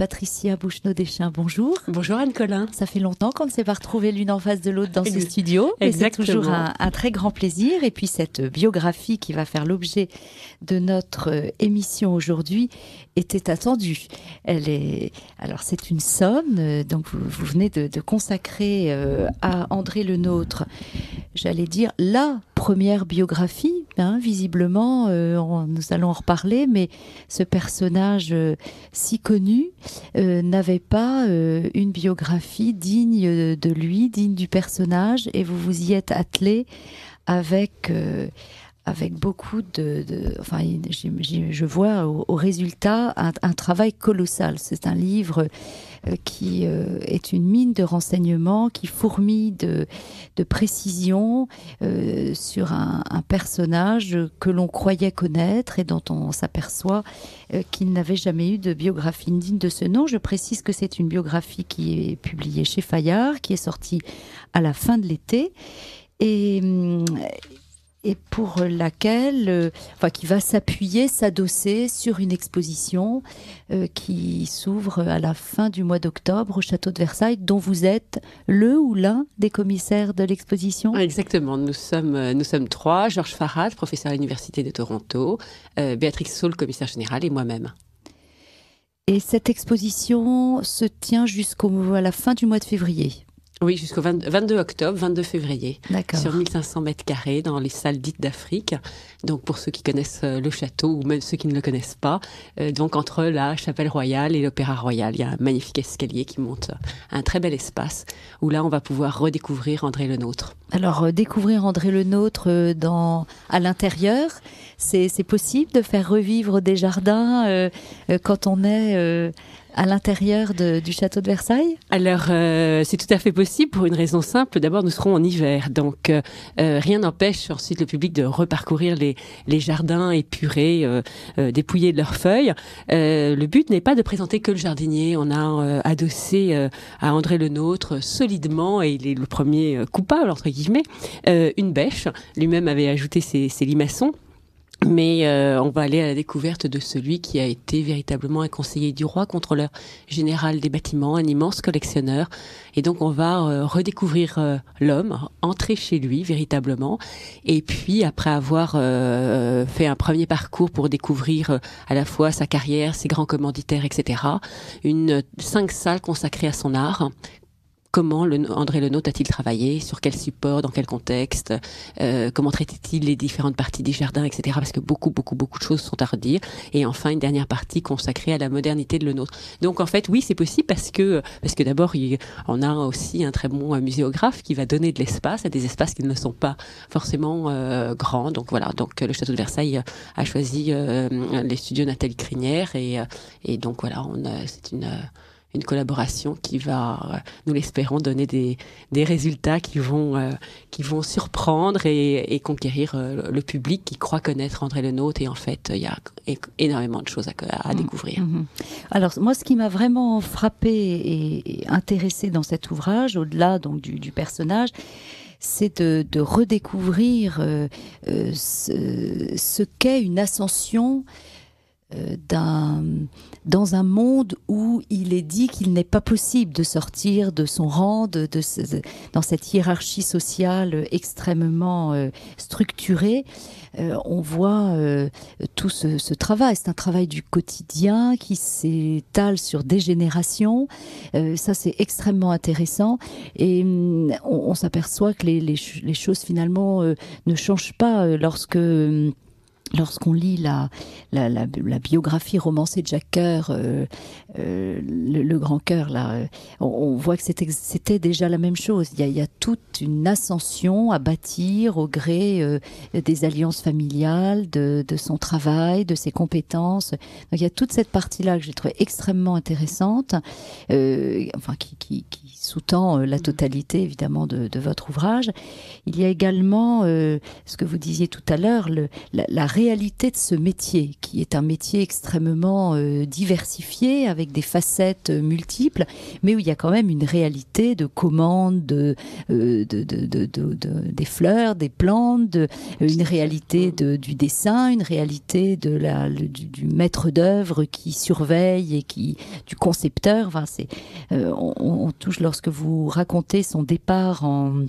Patricia Boucheneau-Deschamps, bonjour. Bonjour Anne-Colin. Ça fait longtemps qu'on ne s'est pas retrouvés l'une en face de l'autre dans ce studio. Mais c'est toujours un, très grand plaisir. Et puis cette biographie qui va faire l'objet de notre euh, émission aujourd'hui était attendue. Elle est, alors c'est une somme, euh, donc vous, venez de, consacrer euh, à André Le Nôtre, j'allais dire, la première biographie. Hein, visiblement, nous allons en reparler, mais ce personnage si connu n'avait pas une biographie digne de lui, digne du personnage, et vous vous y êtes attelé avec avec beaucoup de, enfin, je vois au, résultat un, travail colossal. C'est un livre euh, qui euh, est une mine de renseignements, qui fourmille de, de précision euh, sur un, personnage que l'on croyait connaître et dont on s'aperçoit qu'il n'avait jamais eu de biographie digne de ce nom. Je précise que c'est une biographie qui est publiée chez Fayard, qui est sortie à la fin de l'été. Et, hum, et pour laquelle, euh, enfin, qui va s'appuyer, s'adosser sur une exposition euh, qui s'ouvre à la fin du mois d'octobre au château de Versailles, dont vous êtes le ou l'un des commissaires de l'exposition. Exactement, nous sommes, euh, nous sommes trois, Georges Farad, professeur à l'Université de Toronto, Béatrix Saul, commissaire général, et moi-même. Et cette exposition se tient jusqu'à la fin du mois de février. Oui, jusqu'au 22 octobre, 22 février, sur 1500 mètres carrés dans les salles dites d'Afrique. Donc pour ceux qui connaissent euh, le château ou même ceux qui ne le connaissent pas, euh, donc entre la chapelle royale et l'opéra royal, il y a un magnifique escalier qui monte un très bel espace où là on va pouvoir redécouvrir André Le Nôtre. Alors euh, découvrir André Le Nôtre dans à l'intérieur, c'est possible de faire revivre des jardins quand on est à l'intérieur du château de Versailles Alors, euh, c'est tout à fait possible pour une raison simple. D'abord, nous serons en hiver, donc euh, euh, rien n'empêche ensuite le public de reparcourir les, jardins épurés, dépouillés de leurs feuilles. le but n'est pas de présenter que le jardinier. On a adossé à André Le Nôtre solidement, et il est le premier coupable, entre guillemets, une bêche. Lui-même avait ajouté ses, ses limaçons. Mais euh, on va aller à la découverte de celui qui a été véritablement un conseiller du roi, contrôleur général des bâtiments, un immense collectionneur. Et donc on va euh, redécouvrir euh, l'homme, entrer chez lui véritablement. Et puis après avoir fait un premier parcours pour découvrir à la fois sa carrière, ses grands commanditaires, etc., une cinq salles consacrées à son art, comment le, André Lenôtre a-t-il travaillé, sur quel support, dans quel contexte, euh, comment traitait-il les différentes parties des jardins, etc. Parce que beaucoup, beaucoup, beaucoup de choses sont à redire. Et enfin, une dernière partie consacrée à la modernité de Lenôtre. Donc en fait, oui, c'est possible parce que parce que d'abord, on a aussi un très bon euh, muséographe qui va donner de l'espace à des espaces qui ne sont pas forcément euh, grands. Donc voilà, donc le château de Versailles a choisi les studios Nathalie Crinière et, et donc voilà, c'est une une collaboration qui va, euh, nous l'espérons, donner des, des, résultats qui vont, euh, qui vont surprendre et, et conquérir euh, le public qui croit connaître André Le Nôtre. Et en fait, il y a énormément de choses à, à mmh. découvrir. Mmh. Alors, moi, ce qui m'a vraiment frappé et, intéressé dans cet ouvrage, au-delà donc du, du personnage, c'est de, de, redécouvrir euh, ce, ce qu'est une ascension d'un dans un monde où il est dit qu'il n'est pas possible de sortir de son rang, de, de, dans cette hiérarchie sociale extrêmement euh, structurée, euh, on voit tout ce, ce travail. C'est un travail du quotidien qui s'étale sur des générations. ça, c'est extrêmement intéressant. Et hum, on, s'aperçoit que les, les, les, choses finalement ne changent pas lorsque hum, lorsqu'on lit la, la, la, la, biographie romancée de Jacques Coeur, euh, euh, le, Grand Cœur, là, euh, on, voit que c'était déjà la même chose. Il y, a, il y, a, toute une ascension à bâtir au gré euh, des alliances familiales, de, de, son travail, de ses compétences. Donc il y a toute cette partie-là que j'ai trouvé extrêmement intéressante, euh, enfin qui, qui, qui sous-tend la totalité évidemment de, de, votre ouvrage. Il y a également ce que vous disiez tout à l'heure, la, la réalité de ce métier, qui est un métier extrêmement euh, diversifié, avec des facettes euh, multiples, mais où il y a quand même une réalité de commande de, de, de, des fleurs, des plantes, une réalité du dessin, une réalité de la, du, maître d'œuvre qui surveille et qui du concepteur. Enfin, c'est, on, on touche lorsque vous racontez son départ en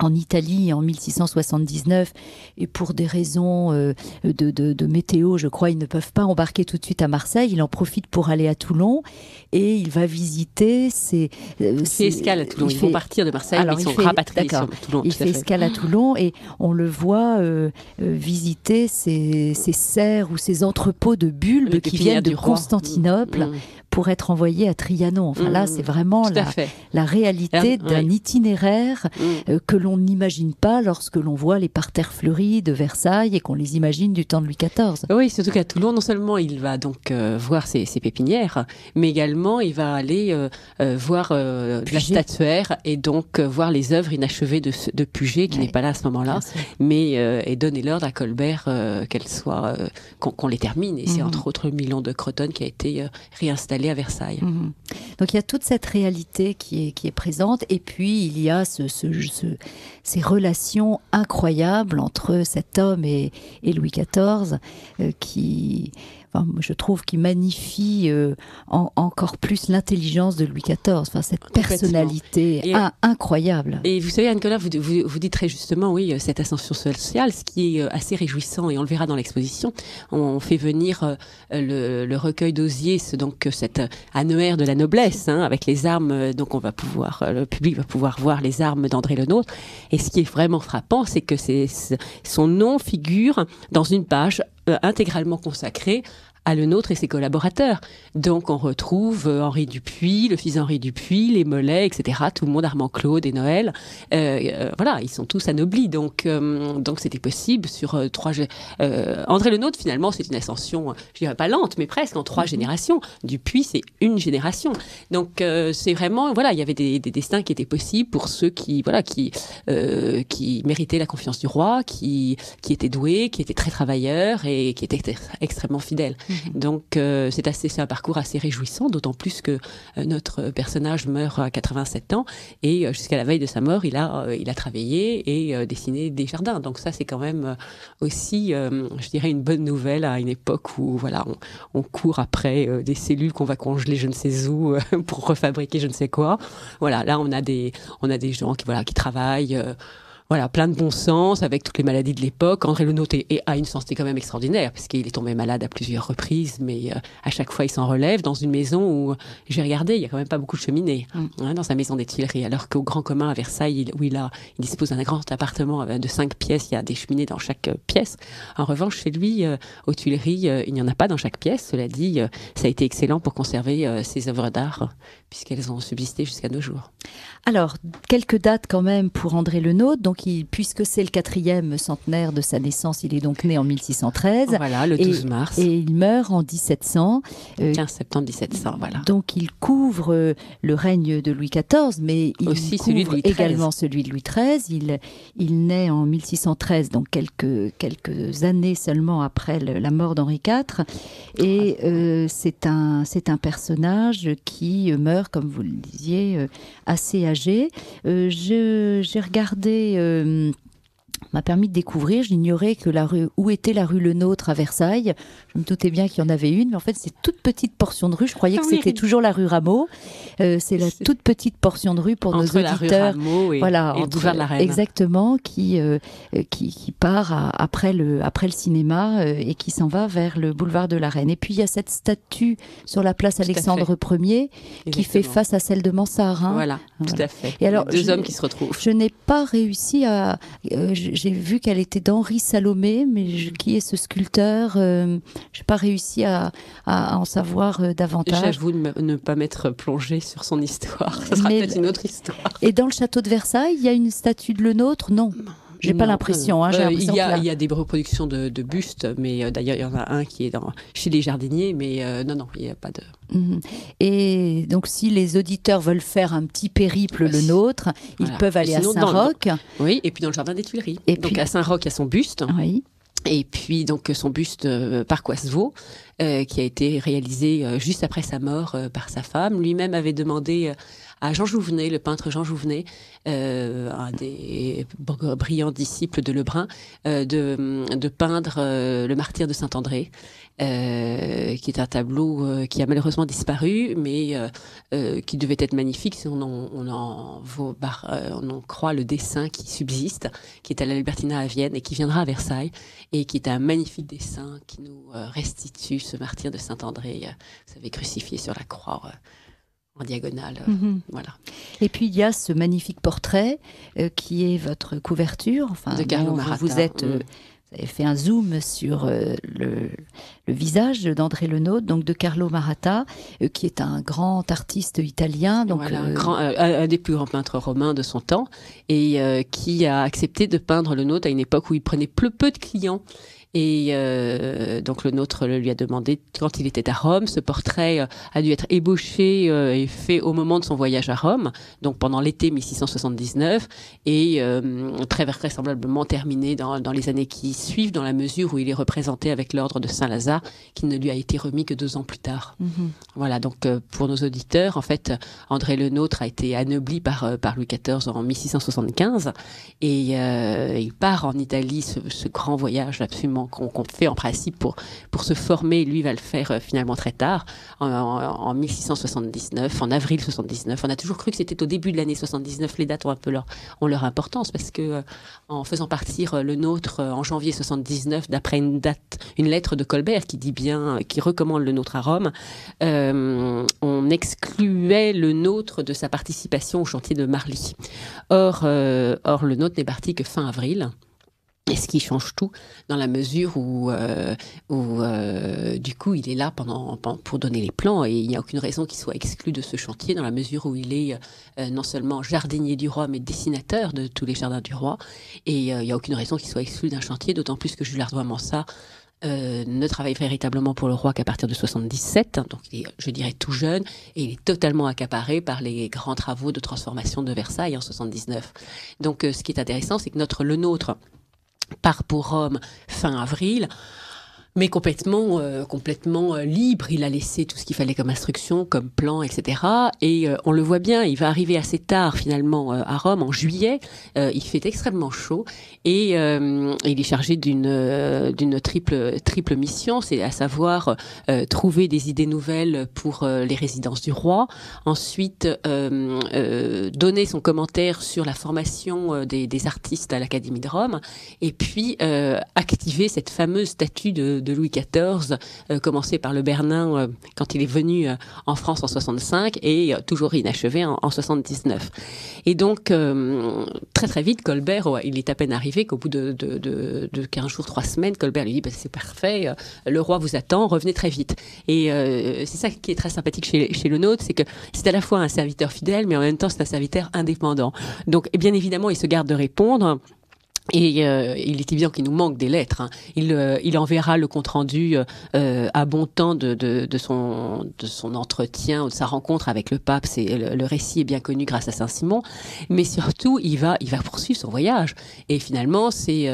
en Italie en 1679 et pour des raisons euh, de, de, météo, je crois, ils ne peuvent pas embarquer tout de suite à Marseille. Il en profite pour aller à Toulon et il va visiter ses. Euh, il fait escale à Toulon. ils vont partir de Marseille, alors, mais ils sont rapatriés sur Toulon. Il fait escale à Toulon et on le voit euh, visiter ces, serres ou ces entrepôts de bulbes qui viennent de Constantinople. Mmh pour être envoyé à Trianon. Enfin là, mmh. c'est vraiment la, la, réalité d'un itinéraire mmh. euh, que l'on n'imagine pas lorsque l'on voit les parterres fleuris de Versailles et qu'on les imagine du temps de Louis XIV. Oui, surtout qu'à Toulon, non seulement il va donc euh, voir ses, pépinières, mais également il va aller euh, voir la statuaire et donc voir les œuvres inachevées de, de Puget, qui n'est pas là à ce moment-là, mais et donner l'ordre à Colbert qu'elles soient qu'on les termine. Et c'est mmh. entre autres Milan de Croton qui a été réinstallé à Versailles. Mhm. Donc il y a toute cette réalité qui est, présente et puis il y a ce, ce, ces relations incroyables entre cet homme et, et Louis XIV euh, qui je trouve qu'il magnifie euh, encore plus l'intelligence de Louis XIV, enfin, cette personnalité incroyable. Et vous savez, Anne-Colin, vous, vous, dites très justement, oui, euh, cette ascension sociale, ce qui est euh, assez réjouissant, et on le verra dans l'exposition, on, fait venir le, recueil d'osier, donc cet annuaire de la noblesse, hein, avec les armes, donc on va pouvoir, le public va pouvoir voir les armes d'André Le Nôtre. Et ce qui est vraiment frappant, c'est que c'est son nom figure dans une page intégralement consacrée à le nôtre et ses collaborateurs. Donc on retrouve euh, Henri Dupuis, le fils Henri Dupuis, les Mollets, etc. Tout le monde, Armand Claude et Noël. Euh, euh voilà, ils sont tous anoblis. Donc euh, donc c'était possible sur trois. André le nôtre finalement c'est une ascension, je dirais pas lente, mais presque en trois mhm. générations. Dupuis c'est une génération. Donc c'est vraiment voilà, il y avait des, des, destins qui étaient possibles pour ceux qui voilà qui qui méritaient la confiance du roi, qui qui étaient doués, qui étaient très travailleurs et qui étaient extrêmement fidèles. Mhm. Donc euh, c'est un parcours assez réjouissant, d'autant plus que euh, notre personnage meurt à 87 ans et euh, jusqu'à la veille de sa mort, il a, il a travaillé et dessiné des jardins. Donc ça, c'est quand même aussi, je dirais, une bonne nouvelle à une époque où voilà, on, on court après des cellules qu'on va congeler je ne sais où pour refabriquer je ne sais quoi. Voilà, là on a des, on a des gens qui voilà qui travaillent voilà, plein de bon sens avec toutes les maladies de l'époque. André Le Nôtre a une santé quand même extraordinaire parce qu'il est tombé malade à plusieurs reprises, mais euh, à chaque fois il s'en relève dans une maison où j'ai regardé, il y a quand même pas beaucoup de cheminées mm. hein, dans sa maison des Tuileries, alors qu'au Grand Commun à Versailles, où il a, il dispose d'un grand appartement euh, de cinq pièces, il y a des cheminées dans chaque euh, pièce. En revanche, chez lui, aux Tuileries, il n'y en a pas dans chaque pièce. Cela dit, ça a été excellent pour conserver ses œuvres d'art puisqu'elles ont subsisté jusqu'à nos jours. Alors, quelques dates quand même pour André Le Nôtre. Donc, puisque c'est le quatrième centenaire de sa naissance, il est donc né en 1613. Voilà, le 12 mars. Et il meurt en 1700. 15 euh, septembre 1700, voilà. Donc il couvre euh, le règne de Louis XIV, mais il Aussi couvre également celui de Louis XIII. Il, il naît en 1613, donc quelques, quelques années seulement après la mort d'Henri IV. Et euh, c'est un, un personnage qui meurt, comme vous le disiez, assez âgé. j'ai regardé euh, m'a permis de découvrir. J'ignorais que la rue où était la rue Le Nôtre à Versailles. Je me doutais bien qu'il y en avait une, mais en fait c'est toute petite portion de rue. Je croyais que c'était toujours la rue Rameau. Euh, c'est la toute petite portion de rue pour nos auditeurs. et, voilà, de la Reine. Exactement, qui, euh, qui, qui part après le après le cinéma euh, et qui s'en va vers le boulevard de la Reine. Et puis il y a cette statue sur la place Alexandre Ier qui fait face à celle de Mansart. Hein. Voilà, tout à fait. Et alors deux hommes qui se retrouvent. Je n'ai pas réussi à j'ai vu qu'elle était d'Henri Salomé, mais qui est ce sculpteur euh, Je n'ai pas réussi à, en savoir euh, davantage. J'avoue de ne pas m'être plongée sur son histoire. Ça sera peut-être une autre histoire. Et dans le château de Versailles, il y a une statue de Le Nôtre Non. J'ai pas l'impression. Hein, euh, il, y a, il y a des reproductions de, bustes, mais d'ailleurs il y en a un qui est dans, chez les jardiniers, mais non, non, il n'y a pas de. Mhm. Et donc, si les auditeurs veulent faire un petit périple, le nôtre, ils peuvent aller à Saint-Roch. Oui, et puis dans le jardin des Tuileries. Et donc, à Saint-Roch, il y a son buste. Oui. Et puis donc son buste par Coisevaux, qui a été réalisé juste après sa mort par sa femme. Lui-même avait demandé à Jean Jouvenet, le peintre Jean Jouvenet, euh, un des brillants disciples de Lebrun, euh, de, peindre euh, le martyr de Saint-André, qui est un tableau qui a malheureusement disparu, mais qui devait être magnifique. Si on en, on en, on en croit le dessin qui subsiste, qui est à la Libertina à Vienne et qui viendra à Versailles, et qui est un magnifique dessin qui nous restitue ce martyr de Saint-André, vous savez, crucifié sur la croix en diagonale. Euh, mhm. Voilà. Et puis il y a ce magnifique portrait euh, qui est votre couverture. Enfin, de Carlo. Vous êtes. Euh, mm. vous avez fait un zoom sur le, le, visage d'André Lenôtre, donc de Carlo Maratta, qui est un grand artiste italien. Donc voilà, un, grand, un, des plus grands peintres romains de son temps, et qui a accepté de peindre le nôtre à une époque où il prenait peu, peu de clients et euh, donc le nôtre lui a demandé, quand il était à Rome, ce portrait euh, a dû être ébauché euh, et fait au moment de son voyage à Rome, donc pendant l'été 1679, et très vraisemblablement terminé dans, dans, les années qui suivent, dans la mesure où il est représenté avec l'ordre de Saint-Lazare, qui ne lui a été remis que deux ans plus tard. Mhm. Voilà, donc pour nos auditeurs, en fait, André le Nôtre a été anobli par, par Louis XIV en 1675, et il part en Italie, ce, ce grand voyage absolument qu'on fait en principe pour, pour se former. Lui va le faire euh, finalement très tard, en, 1679, en avril 79. On a toujours cru que c'était au début de l'année 79. Les dates ont un peu leur, ont leur importance parce que euh, en faisant partir euh, le nôtre en janvier 79, d'après une date, une lettre de Colbert qui dit bien, qui recommande le nôtre à Rome, on excluait le nôtre de sa participation au chantier de Marly. Or, or le nôtre n'est parti que fin avril. Et ce qui change tout dans la mesure où, euh, euh, du coup, il est là pour donner les plans et il n'y a aucune raison qu'il soit exclu de ce chantier dans la mesure où il est euh, non seulement jardinier du roi mais dessinateur de tous les jardins du roi et il n'y a aucune raison qu'il soit exclu d'un chantier, d'autant plus que Jules Ardois Mansa ne travaille véritablement pour le roi qu'à partir de 77, donc est, je dirais, tout jeune, et il est totalement accaparé par les grands travaux de transformation de Versailles en 79. Donc ce qui est intéressant, c'est que notre le nôtre part pour Rome fin avril mais complètement, euh, complètement euh, libre. Il a laissé tout ce qu'il fallait comme instruction, comme plan, etc. Et euh, on le voit bien, il va arriver assez tard finalement à Rome en juillet. il fait extrêmement chaud et il est chargé d'une d'une triple triple mission, c'est à savoir trouver des idées nouvelles pour les résidences du roi. Ensuite, donner son commentaire sur la formation des, des artistes à l'Académie de Rome, et puis activer cette fameuse statue de de Louis XIV, euh, commencé par le Bernin euh, quand il est venu euh, en France en 65 et toujours inachevé en, en 79. Et donc, très très vite, Colbert, il est à peine arrivé qu'au bout de, de, de, de, 15 jours, 3 semaines, Colbert lui dit bah, c'est parfait, le roi vous attend, revenez très vite. Et c'est ça qui est très sympathique chez, chez le nôtre, c'est que c'est à la fois un serviteur fidèle, mais en même temps c'est un serviteur indépendant. Donc, bien évidemment, il se garde de répondre. Et euh, il est évident qu'il nous manque des lettres. Hein. Il, euh, il enverra le compte rendu euh, à bon temps de, son, entretien ou de sa rencontre avec le pape. Le, récit est bien connu grâce à Saint Simon, mais surtout il va poursuivre son voyage. Et finalement c'est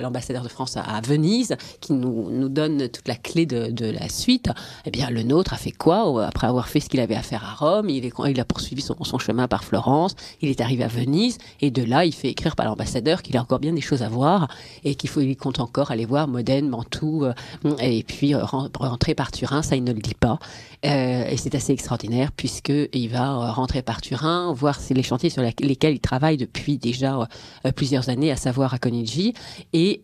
l'ambassadeur de France à, Venise qui nous, donne toute la clé de, la suite. Eh bien le nôtre a fait quoi après avoir fait ce qu'il avait à faire à Rome? Il a poursuivi son, son chemin par Florence. Il est arrivé à Venise et de là il fait écrire par l'ambassadeur qu'il a encore bien des choses à voir et qu'il faut, il compte encore aller voir Modène, Mantoue euh, et puis euh, rentrer par Turin. Ça, il ne le dit pas. Euh, et c'est assez extraordinaire puisque il va rentrer par Turin, voir les chantiers sur lesquels il travaille depuis déjà plusieurs années, à savoir à Conigi. Et,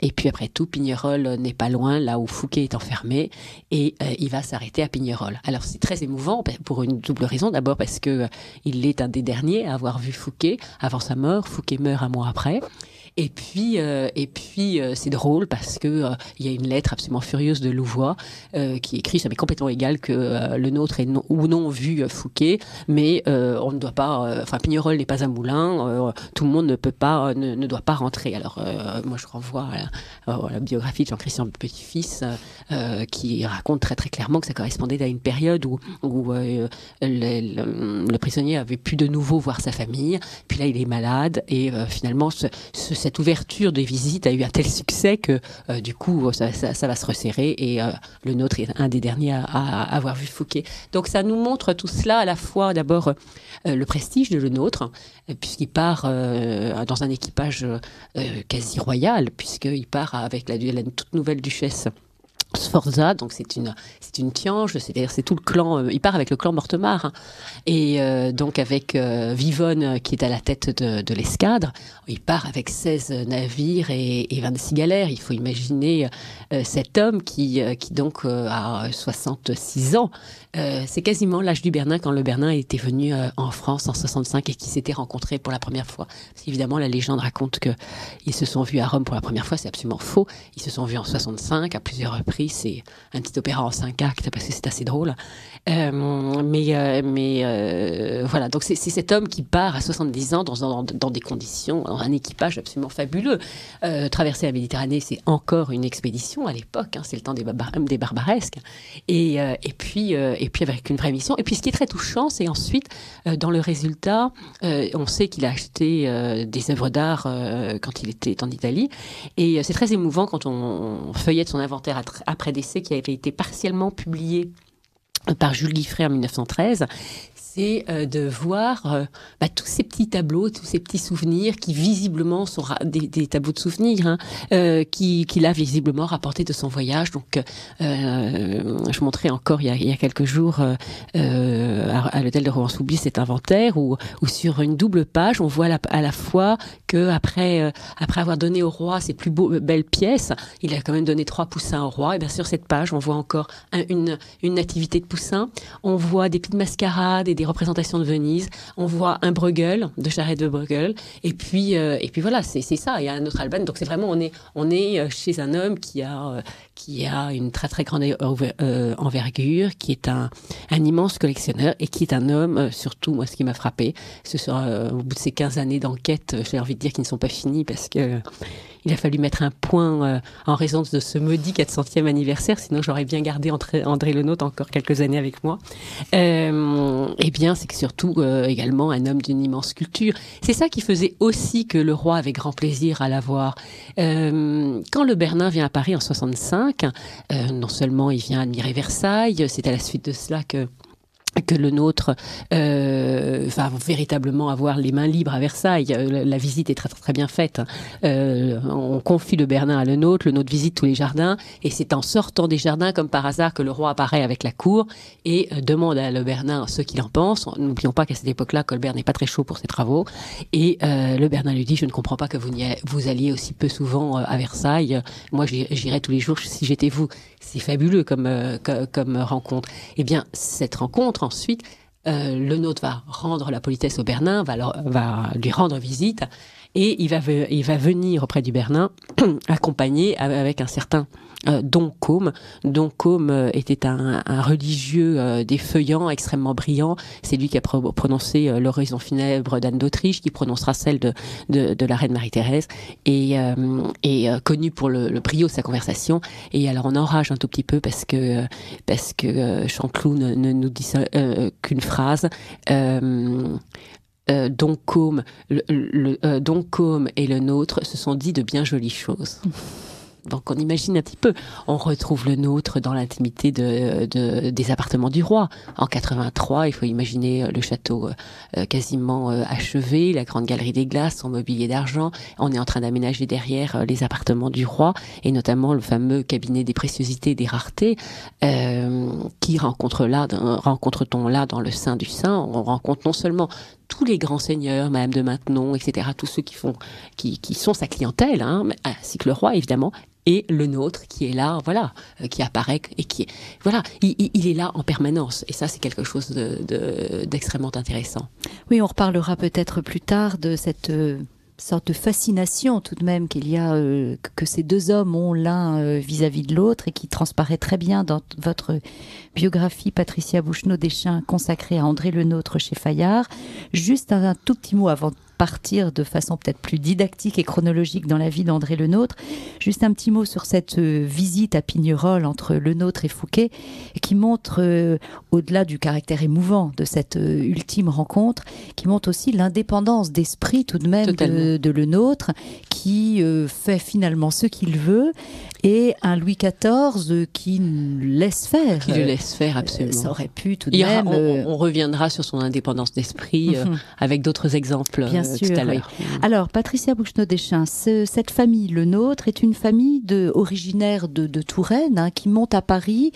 et puis après tout, Pignerol n'est pas loin, là où Fouquet est enfermé, et il va s'arrêter à Pignerol. Alors c'est très émouvant pour une double raison. D'abord parce que il est un des derniers à avoir vu Fouquet avant sa mort. Fouquet meurt un mois après. Et puis, euh, et puis euh, c'est drôle parce que euh, il y a une lettre absolument furieuse de Louvois qui écrit, ça m'est complètement égal que le nôtre non, ou non vu Fouquet, mais on ne doit pas, enfin Pignerol n'est pas un moulin, tout le monde ne peut pas, ne, ne doit pas rentrer. Alors moi je renvoie à la, biographie de Jean-Christian Petit-Fils qui raconte très très clairement que ça correspondait à une période où, le, prisonnier avait pu de nouveau voir sa famille, puis là il est malade et finalement ce, ce cette ouverture des visites a eu un tel succès que du coup ça, va se resserrer et le nôtre est un des derniers à, avoir vu Fouquet. Donc ça nous montre tout cela à la fois d'abord le prestige de le nôtre puisqu'il part dans un équipage quasi royal puisqu'il part avec la, la toute nouvelle duchesse Sforza, donc c'est une c'est une tiange, c'est-à-dire c'est tout le clan. Euh, il part avec le clan Mortemar hein. et euh, donc avec euh, Vivonne qui est à la tête de, l'escadre. Il part avec 16 navires et, et 26 galères. Il faut imaginer cet homme qui qui donc a 66 ans. C'est quasiment l'âge du Bernin quand le Bernin était venu en France en 65 et qui s'était rencontré pour la première fois. évidemment, la légende raconte que ils se sont vus à Rome pour la première fois. C'est absolument faux. Ils se sont vus en 65 à plusieurs reprises c'est un petit opéra en cinq actes parce que c'est assez drôle. Euh, mais euh, euh, voilà, donc c'est cet homme qui part à 70 ans dans, des conditions, dans un équipage absolument fabuleux. traverser la Méditerranée, c'est encore une expédition à l'époque, hein, c'est le temps des, barbaresques. Et, puis, et puis avec une vraie mission. Et puis ce qui est très touchant, c'est ensuite, dans le résultat, on sait qu'il a acheté des œuvres d'art quand il était en Italie. Et c'est très émouvant quand on feuillette son inventaire après décès qui avait été partiellement publié par Jules Guiffray en 1913 c'est euh, de voir euh, bah, tous ces petits tableaux, tous ces petits souvenirs qui visiblement sont des, tableaux de souvenirs, hein, euh, qu'il a visiblement rapporté de son voyage. Donc, je montrais encore il y a, quelques jours à, l'hôtel de Rouen-Soubise cet inventaire où, sur une double page, on voit à la fois que après, après avoir donné au roi ses plus belles pièces, il a quand même donné trois poussins au roi. Et bien sur cette page, on voit encore une, une nativité de poussins, on voit des petites mascarades et des représentations de Venise. On voit un Bruegel, de Charette de Bruegel. Et puis, euh, et puis voilà, c'est ça. Il y a un autre Alban. Donc c'est vraiment, on est, on est euh, chez un homme qui a, euh, qui a une très très grande envergure, qui est un, un immense collectionneur et qui est un homme, surtout, moi, ce qui m'a frappé, ce sera au bout de ces 15 années d'enquête, j'ai envie de dire qu'ils ne sont pas finis parce que il a fallu mettre un point euh, en raison de ce maudit 400e anniversaire, sinon j'aurais bien gardé André, André Lenôtre encore quelques années avec moi. Euh, eh bien, c'est que surtout euh, également un homme d'une immense culture. C'est ça qui faisait aussi que le roi avait grand plaisir à l'avoir. Euh, quand le Bernin vient à Paris en 65, non seulement il vient admirer Versailles, c'est à la suite de cela que que le nôtre euh, va véritablement avoir les mains libres à Versailles. Euh, la, visite est très très, bien faite. Euh, on confie le Bernin à le nôtre, le nôtre visite tous les jardins, et c'est en sortant des jardins, comme par hasard, que le roi apparaît avec la cour et demande à le Bernin ce qu'il en pense. N'oublions pas qu'à cette époque-là, Colbert n'est pas très chaud pour ses travaux, et le Bernin lui dit je ne comprends pas que vous, alliez aussi peu souvent à Versailles. Moi, j'irais tous les jours si j'étais vous. C'est fabuleux comme rencontre. Eh bien, cette rencontre ensuite, euh, le nôtre va rendre la politesse au Bernin, va, va lui rendre visite, et il va, il va venir auprès du Bernin, accompagné avec un certain Don Combe. Don Combe euh, était un, religieux euh, des feuillants extrêmement brillant. C'est lui qui a prononcé l'oraison funèbre d'Anne d'Autriche, qui prononcera celle de, la reine Marie-Thérèse, et, connu pour le, brio de sa conversation. Et alors on enrage un tout petit peu parce que parce que ne, nous dit qu'une phrase. Euh, Don Combe, le, et le nôtre se sont dit de bien jolies choses. Donc on imagine un petit peu, on retrouve le nôtre dans l'intimité de, de, des appartements du roi. En 83, il faut imaginer le château euh, quasiment euh, achevé, la grande galerie des glaces, son mobilier d'argent. On est en train d'aménager derrière euh, les appartements du roi et notamment le fameux cabinet des préciosités et des raretés qui rencontre là, rencontre-t-on là dans le sein du sein. On rencontre non seulement tous les grands seigneurs, Madame de Maintenon, etc., tous ceux qui font, qui, qui sont sa clientèle, hein, ainsi que le roi évidemment, et le nôtre qui est là, voilà, euh, qui apparaît et qui voilà, il, est là en permanence. Et ça, c'est quelque chose d'extrêmement de, intéressant. Oui, on reparlera peut-être plus tard de cette euh, sorte de fascination tout de même qu'il y a euh, que ces deux hommes ont l'un vis-à-vis de l'autre et qui transparaît très bien dans votre biographie Patricia Boucheneau Deschamps consacrée à André Le Nôtre chez Fayard. Juste un, un tout petit mot avant de façon peut-être plus didactique et chronologique dans la vie d'André Le Nôtre. Juste un petit mot sur cette visite à Pignerol entre Le Nôtre et Fouquet, qui montre, au-delà du caractère émouvant de cette ultime rencontre, qui montre aussi l'indépendance d'esprit tout de même de, de, Le Nôtre, qui fait finalement ce qu'il veut et un Louis XIV qui laisse faire. Qui le laisse faire, absolument. Ça aurait pu tout de même. Euh, on, reviendra sur son indépendance d'esprit euh, mhm. avec d'autres exemples Bien euh, sûr, tout à l'heure. Alors, Patricia Bouchenot-Deschamps, cette famille, le nôtre, est une famille de, originaire de, Touraine hein, qui monte à Paris.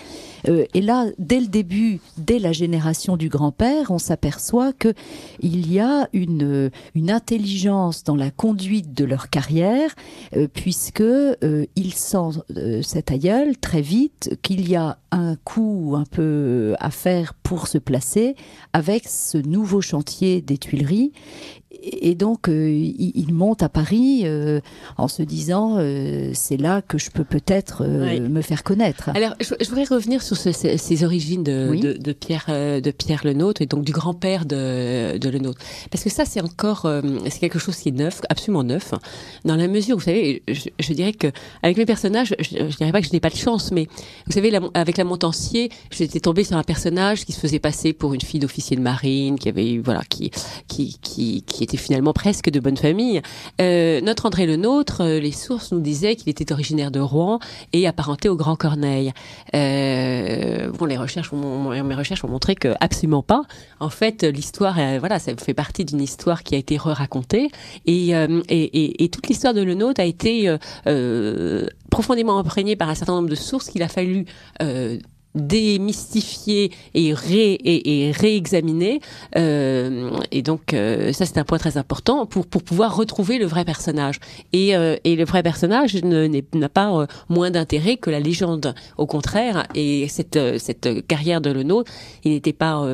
et là, dès le début, dès la génération du grand-père, on s'aperçoit que il y a une, une intelligence dans la conduite de leur carrière, puisque ils sentent euh, cet aïeul très vite qu'il y a un coup un peu à faire pour se placer avec ce nouveau chantier des Tuileries et donc, euh, il, monte à Paris euh, en se disant euh, c'est là que je peux peut-être me faire connaître. Alors, je, voudrais revenir sur ces origines de, de, Pierre de Pierre Lenôtre et donc du grand-père de, de Lenôtre, parce que ça, c'est encore c'est quelque chose qui est neuf, absolument neuf, dans la mesure, vous savez, je, dirais que avec mes personnages, je, ne dirais pas que je n'ai pas de chance, mais vous savez, avec la Montancier, j'étais tombée sur un personnage qui se faisait passer pour une fille d'officier de marine, qui avait voilà, qui qui qui, qui était finalement presque de bonne famille. Euh, notre André le Nôtre, euh, les sources nous disaient qu'il était originaire de Rouen et apparenté au Grand Corneille. Euh, bon, les recherches, mes recherches ont montré que absolument pas. En fait, l'histoire, voilà, ça fait partie d'une histoire qui a été re-racontée et, et, et, toute l'histoire de le Nôtre a été profondément imprégnée par un certain nombre de sources qu'il a fallu démystifier et, ré, et, réexaminer. Euh, et donc, euh, ça, c'est un point très important pour, pour pouvoir retrouver le vrai personnage. Et, euh, et le vrai personnage n'a pas euh, moins d'intérêt que la légende. Au contraire, et cette, cette carrière de Leno, il n'était pas,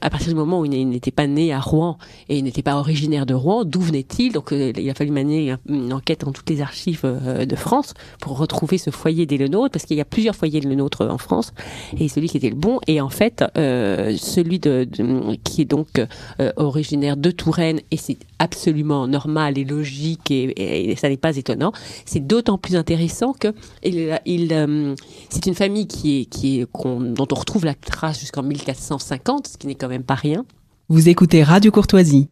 à partir du moment où il n'était pas né à Rouen et il n'était pas originaire de Rouen, d'où venait-il? Donc, il a fallu mener une enquête dans toutes les archives de France pour retrouver ce foyer des Lenôtres, parce qu'il y a plusieurs foyers de Lenôtres en France et celui qui était le bon. Et en fait, euh, celui de, qui est donc euh, originaire de Touraine, et c'est absolument normal et logique, et, ça n'est pas étonnant. C'est d'autant plus intéressant que il, il euh, c'est une famille qui est, qui est, dont on retrouve la trace jusqu'en 1450, ce qui n'est quand même pas rien. Vous écoutez Radio Courtoisie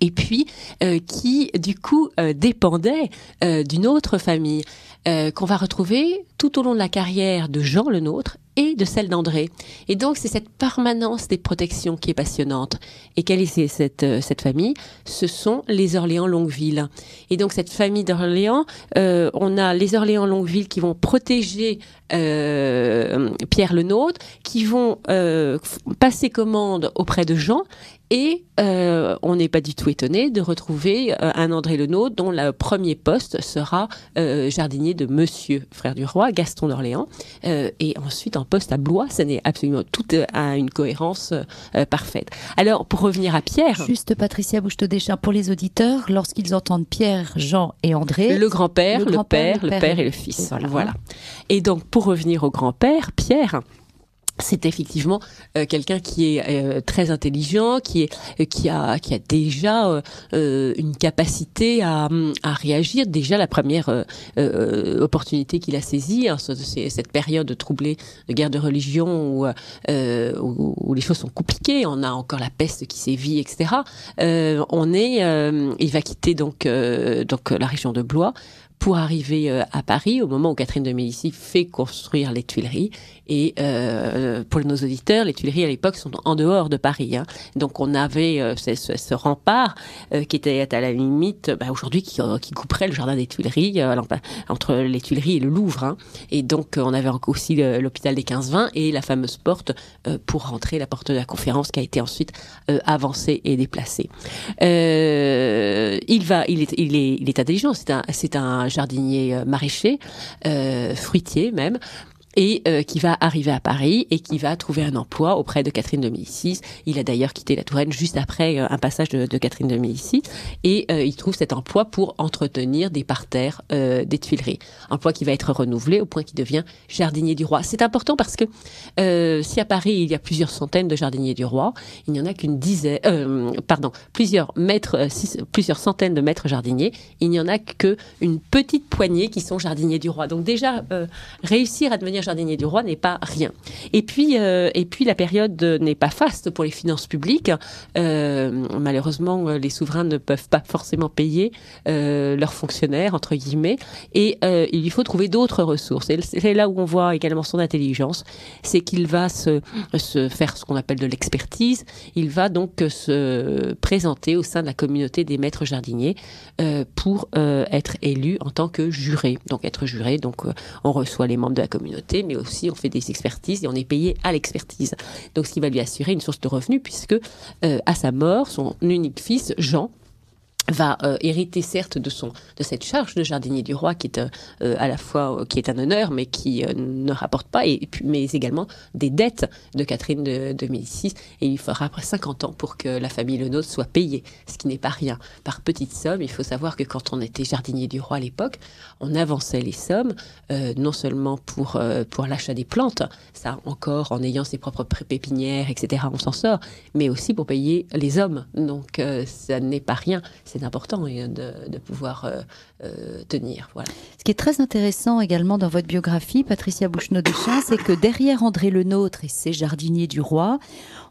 et puis euh, qui du coup euh, dépendait euh, d'une autre famille qu'on va retrouver tout au long de la carrière de Jean le Nôtre et de celle d'André. Et donc c'est cette permanence des protections qui est passionnante. Et quelle est cette, cette famille? Ce sont les Orléans-Longueville. Et donc cette famille d'Orléans, on a les Orléans-Longueville qui vont protéger Pierre le Nôtre, qui vont passer commande auprès de Jean et euh, on n'est pas du tout étonné de retrouver euh, un André Lenot dont le premier poste sera euh, de Monsieur, frère du roi, Gaston d'Orléans, et ensuite en poste à Blois. Ça n'est absolument tout à une cohérence parfaite. Alors, pour revenir à Pierre... Juste Patricia Bouchetot-Deschamps, pour les auditeurs, lorsqu'ils entendent Pierre, Jean et André... Le grand-père, le, père, le père et le fils. voilà. Et donc, pour revenir au grand-père, Pierre c'est effectivement euh, quelqu'un qui est euh, très intelligent, qui est euh, qui a qui a déjà une capacité à, à réagir. Déjà la première opportunité qu'il a saisie, hein, c'est cette période troublée de guerre de religion où, où, les choses sont compliquées. On a encore la peste qui sévit, etc. on est, il va quitter donc donc la région de Blois pour arriver euh, à Paris au moment où Catherine de Médicis fait construire les Tuileries. Et euh, pour nos auditeurs, les Tuileries à l'époque sont en dehors de Paris. Hein. Donc on avait euh, ce, ce, rempart euh, qui était à la limite, bah, aujourd'hui, qui, qui, couperait le jardin des Tuileries entre les Tuileries et le Louvre. Hein. Et donc on avait aussi l'hôpital des 15-20 et la fameuse porte pour rentrer, la porte de la conférence qui a été ensuite avancée et déplacée. il va, il est, il est, il est intelligent. C'est un, c'est un jardinier euh, maraîcher, euh, fruitier même. Et euh, qui va arriver à Paris et qui va trouver un emploi auprès de Catherine de Médicis. Il a d'ailleurs quitté la Touraine juste après euh, un passage de, Catherine de Médicis et euh, il trouve cet emploi pour entretenir des parterres des Tuileries. Emploi qui va être renouvelé au point qu'il devient jardinier du roi. C'est important parce que si à Paris il y a plusieurs centaines de jardiniers du roi, il n'y en a qu'une dizaine, pardon, plusieurs maîtres, plusieurs centaines de maîtres jardiniers, il n'y en a que une petite poignée qui sont jardiniers du roi. Donc déjà réussir à devenir jardinier du roi n'est pas rien. Et puis, euh, et puis la période n'est pas faste pour les finances publiques. Euh, malheureusement, les souverains ne peuvent pas forcément payer euh, leurs fonctionnaires entre guillemets, et il lui faut trouver d'autres ressources. Et c'est là où on voit également son intelligence, c'est qu'il va se, se faire ce qu'on appelle de l'expertise. Il va donc se présenter au sein de la communauté des maîtres jardiniers pour être élu en tant que juré. Donc être juré, donc on reçoit les membres de la communauté mais aussi on fait des expertises et on est payé à l'expertise. Donc ce qui va lui assurer une source de revenus puisque euh, à sa mort, son unique fils, Jean, va euh, hériter certes de son de cette charge de jardinier du roi qui est euh, euh, à la fois qui est un honneur mais qui ne rapporte pas et, mais également des dettes de Catherine de, de, Médicis. Et il faudra après 50 ans pour que la famille Le Nôtre soit payée ce qui n'est pas rien. Par petite somme il faut savoir que quand on était jardinier du roi à l'époque on avançait les sommes non seulement pour pour l'achat des plantes ça encore en ayant ses propres pépinières etc on s'en sort mais aussi pour payer les hommes. Donc ça n'est pas rien c'est important de, de pouvoir euh, euh, tenir. Voilà. Ce qui est très intéressant également dans votre biographie, Patricia Bouchenot-Deschamps, c'est que derrière André Le Nôtre et ses jardiniers du roi,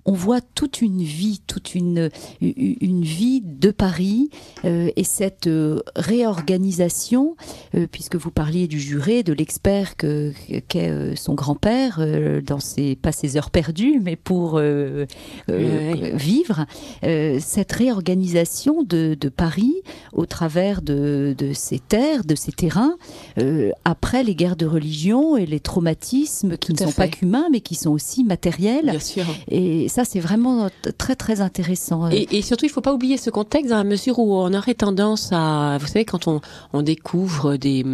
on voit toute une vie, toute une, une vie de Paris euh, et cette euh, réorganisation, euh, puisque vous parliez du juré, de l'expert que qu'est son grand-père dans ses pas ses heures perdues, mais pour vivre cette réorganisation de, de, Paris au travers de, de ses terres, de ses terrains, après les guerres de religion et les traumatismes qui ne sont pas qu'humains, mais qui sont aussi matériels. Bien sûr. Et ça, c'est vraiment très très intéressant. Et, surtout, il ne faut pas oublier ce contexte dans la mesure où on aurait tendance à, vous savez, quand on, découvre des,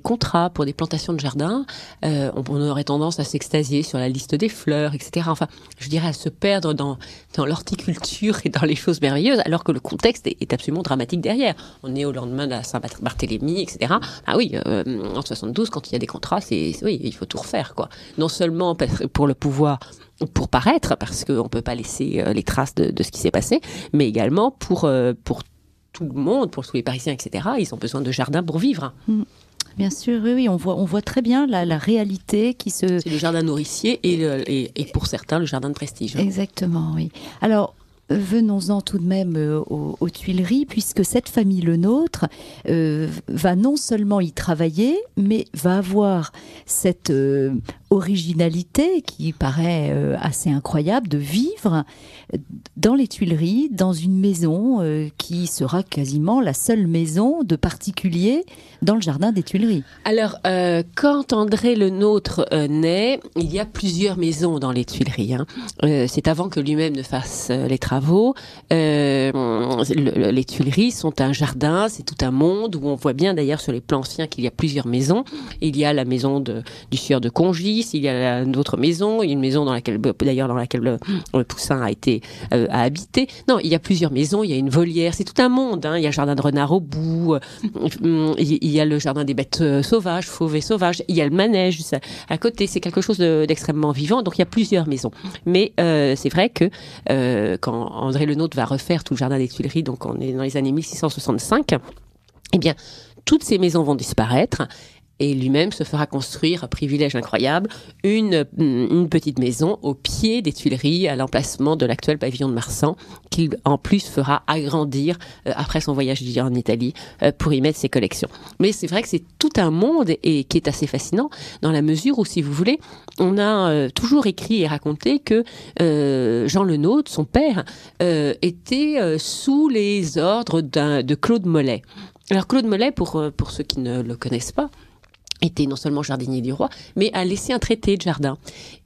contrats pour des plantations de jardin, euh, on, aurait tendance à s'extasier sur la liste des fleurs, etc. Enfin, je dirais à se perdre dans, dans l'horticulture et dans les choses merveilleuses, alors que le contexte est, absolument dramatique derrière. On est au lendemain de la Saint-Barthélemy, etc. Ah oui, euh, en 72, quand il y a des contrats, c'est oui, il faut tout refaire, quoi. Non seulement pour le pouvoir pour paraître, parce qu'on ne peut pas laisser euh, les traces de, de ce qui s'est passé, mais également pour, euh, pour tout le monde, pour tous les Parisiens, etc. Ils ont besoin de jardins pour vivre. Mm. Bien sûr, oui, oui, on voit, on voit très bien la, la réalité qui se. C'est le jardin nourricier et, et, et, pour certains le jardin de prestige. Exactement, oui. Alors, venons-en tout de même euh, aux, Tuileries, puisque cette famille Le Nôtre euh, va non seulement y travailler, mais va avoir cette euh, originalité qui paraît assez incroyable de vivre dans les Tuileries, dans une maison qui sera quasiment la seule maison de particulier dans le jardin des Tuileries. Alors, quand André Le Nôtre naît, il y a plusieurs maisons dans les Tuileries. Hein. C'est avant que lui-même ne fasse les travaux euh, les Tuileries sont un jardin, c'est tout un monde où on voit bien d'ailleurs sur les plans anciens qu'il y a plusieurs maisons. Il y a la maison du sieur de Congis, il y a une autre maison, il y a une maison dans laquelle d'ailleurs dans laquelle le, Poussin euh, a habité. Non, il y a plusieurs maisons, il y a une volière, c'est tout un monde. Hein. Il y a le jardin de renard au bout, euh, il y a le jardin des bêtes sauvages, fauves sauvages, il y a le manège à côté. C'est quelque chose d'extrêmement vivant. Donc il y a plusieurs maisons. Mais c'est vrai que quand André Le Nôtre va refaire tout le jardin des Tuileries, donc on est dans les années 1665, eh bien, toutes ces maisons vont disparaître et lui-même se fera construire, privilège incroyable, une, une petite maison au pied des Tuileries, à l'emplacement de l'actuel pavillon de Marsan, qu'il en plus fera agrandir euh, après son voyage en Italie euh, pour y mettre ses collections. Mais c'est vrai que c'est tout un monde et qui est assez fascinant dans la mesure où, si vous voulez, on a euh, toujours écrit et raconté que Jean Le Nôtre, son père, était sous les ordres de Claude Mollet. Alors Claude Mollet, pour, pour ceux qui ne le connaissent pas, était non seulement jardinier du roi, mais a laissé un traité de jardin.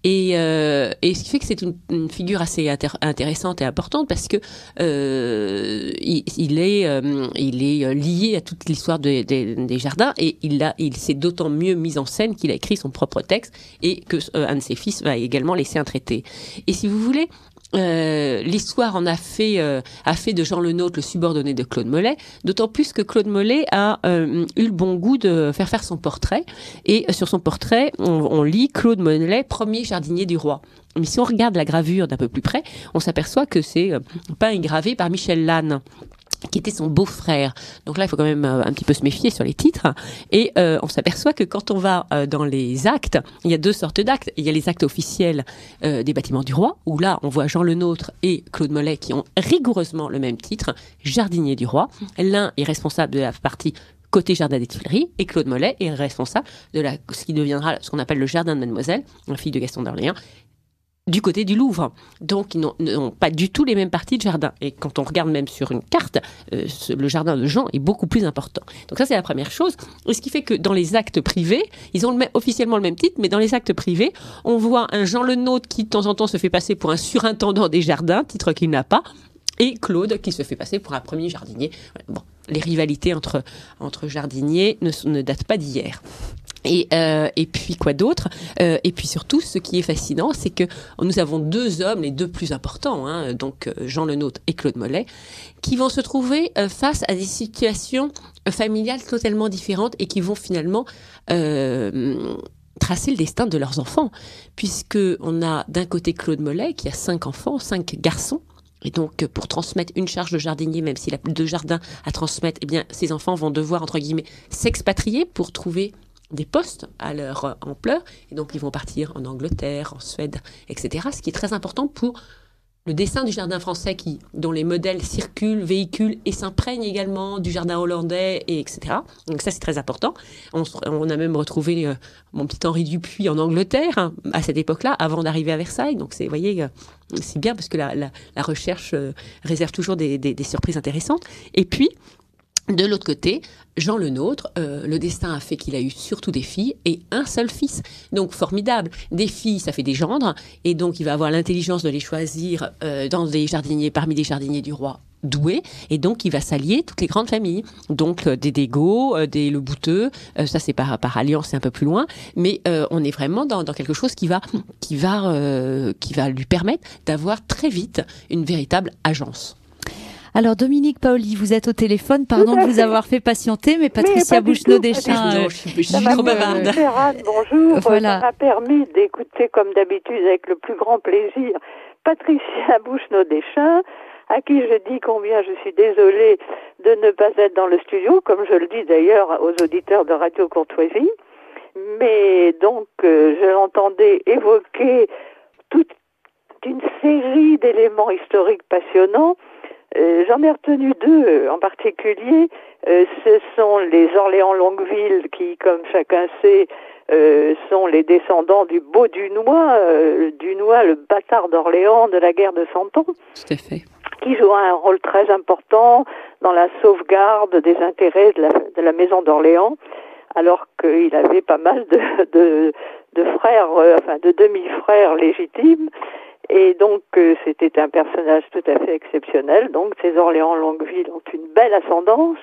Et, euh, et ce qui fait que c'est une, figure assez intéressante et importante parce que euh, il, il, est, euh, est lié à toute l'histoire de, de, des jardins et il, a, il s'est d'autant mieux mis en scène qu'il a écrit son propre texte et que euh, un de ses fils va également laisser un traité. Et si vous voulez, euh, l'histoire en a fait, euh, a fait de Jean Le Nôtre le subordonné de Claude Mollet, d'autant plus que Claude Mollet a euh, eu le bon goût de faire faire son portrait. Et sur son portrait, on, on lit Claude Mollet, premier jardinier du roi. Mais si on regarde la gravure d'un peu plus près, on s'aperçoit que c'est pas gravé par Michel Lannes qui était son beau-frère. Donc là, il faut quand même euh, un petit peu se méfier sur les titres. Et euh, on s'aperçoit que quand on va euh, dans les actes, il y a deux sortes d'actes. Il y a les actes officiels des bâtiments du roi, où là, on voit Jean Le Nôtre et Claude Mollet qui ont rigoureusement le même titre, jardinier du roi. L'un est responsable de la partie côté jardin des Tuileries, et Claude Mollet est responsable de la, ce qui deviendra ce qu'on appelle le jardin de Mademoiselle, la fille de Gaston d'Orléans, du côté du Louvre. Donc, ils n'ont pas du tout les mêmes parties de jardin. Et quand on regarde même sur une carte, euh, le jardin de Jean est beaucoup plus important. Donc ça, c'est la première chose. Ce qui fait que dans les actes privés, ils ont officiellement le même titre, mais dans les actes privés, on voit un Jean Le Nôtre qui, de temps en temps, se fait passer pour un surintendant des jardins, titre qu'il n'a pas, et Claude qui se fait passer pour un premier jardinier. Bon, les rivalités entre, entre jardiniers ne datent pas d'hier. Et, euh, et puis quoi d'autre? Euh, Et puis surtout, ce qui est fascinant, c'est que nous avons deux hommes, les deux plus importants, hein, donc euh, Jean Le Nôtre et Claude Mollet, qui vont se trouver face à des situations familiales totalement différentes et qui vont finalement tracer le destin de leurs enfants, puisque on a d'un côté Claude Mollet qui a cinq enfants, cinq garçons. Et donc, pour transmettre une charge de jardinier, même s'il a plus de jardin à transmettre, eh bien, ses enfants vont devoir, entre guillemets, s'expatrier pour trouver des postes à leur ampleur, et donc ils vont partir en Angleterre, en Suède, etc. Ce qui est très important pour le dessin du jardin français qui, dont les modèles circulent, véhiculent et s'imprègnent également du jardin hollandais, et etc. Donc ça, c'est très important. On, a même retrouvé euh, mon petit Henri Dupuis en Angleterre hein, à cette époque-là, avant d'arriver à Versailles. Donc vous voyez, euh, c'est bien parce que la, recherche euh, réserve toujours des, des surprises intéressantes. Et puis, de l'autre côté, Jean le Nôtre, euh, le destin a fait qu'il a eu surtout des filles et un seul fils. Donc formidable. Des filles, ça fait des gendres, et donc il va avoir l'intelligence de les choisir euh, dans des jardiniers, parmi les jardiniers du roi doués, et donc il va s'allier toutes les grandes familles. Donc euh, des Dégots, des Le Bouteux, ça c'est par, alliance, c'est un peu plus loin, mais on est vraiment dans, dans, quelque chose qui va, qui va, qui va lui permettre d'avoir très vite une véritable agence. Alors Dominique Paoli, vous êtes au téléphone, pardon de vous avoir fait patienter, mais Patricia Boucheneau-Deschamps... Euh, je, suis, je suis trop bavarde. bonjour, voilà. ça m'a permis d'écouter comme d'habitude avec le plus grand plaisir Patricia Boucheneau-Deschamps, à qui je dis combien je suis désolée de ne pas être dans le studio, comme je le dis d'ailleurs aux auditeurs de Radio Courtoisie. Mais donc, euh, je l'entendais évoquer toute une série d'éléments historiques passionnants euh, J'en ai retenu deux euh, en particulier. Euh, ce sont les Orléans-Longueville qui, comme chacun sait, euh, sont les descendants du beau Dunois, euh, Dunois, le bâtard d'Orléans de la guerre de Cent Ans. Tout à fait. Qui joua un rôle très important dans la sauvegarde des intérêts de la, de la maison d'Orléans, alors qu'il avait pas mal de, de, de frères, enfin de demi-frères légitimes. Et donc, euh, c'était un personnage tout à fait exceptionnel. Donc, ces Orléans-Longueville ont une belle ascendance.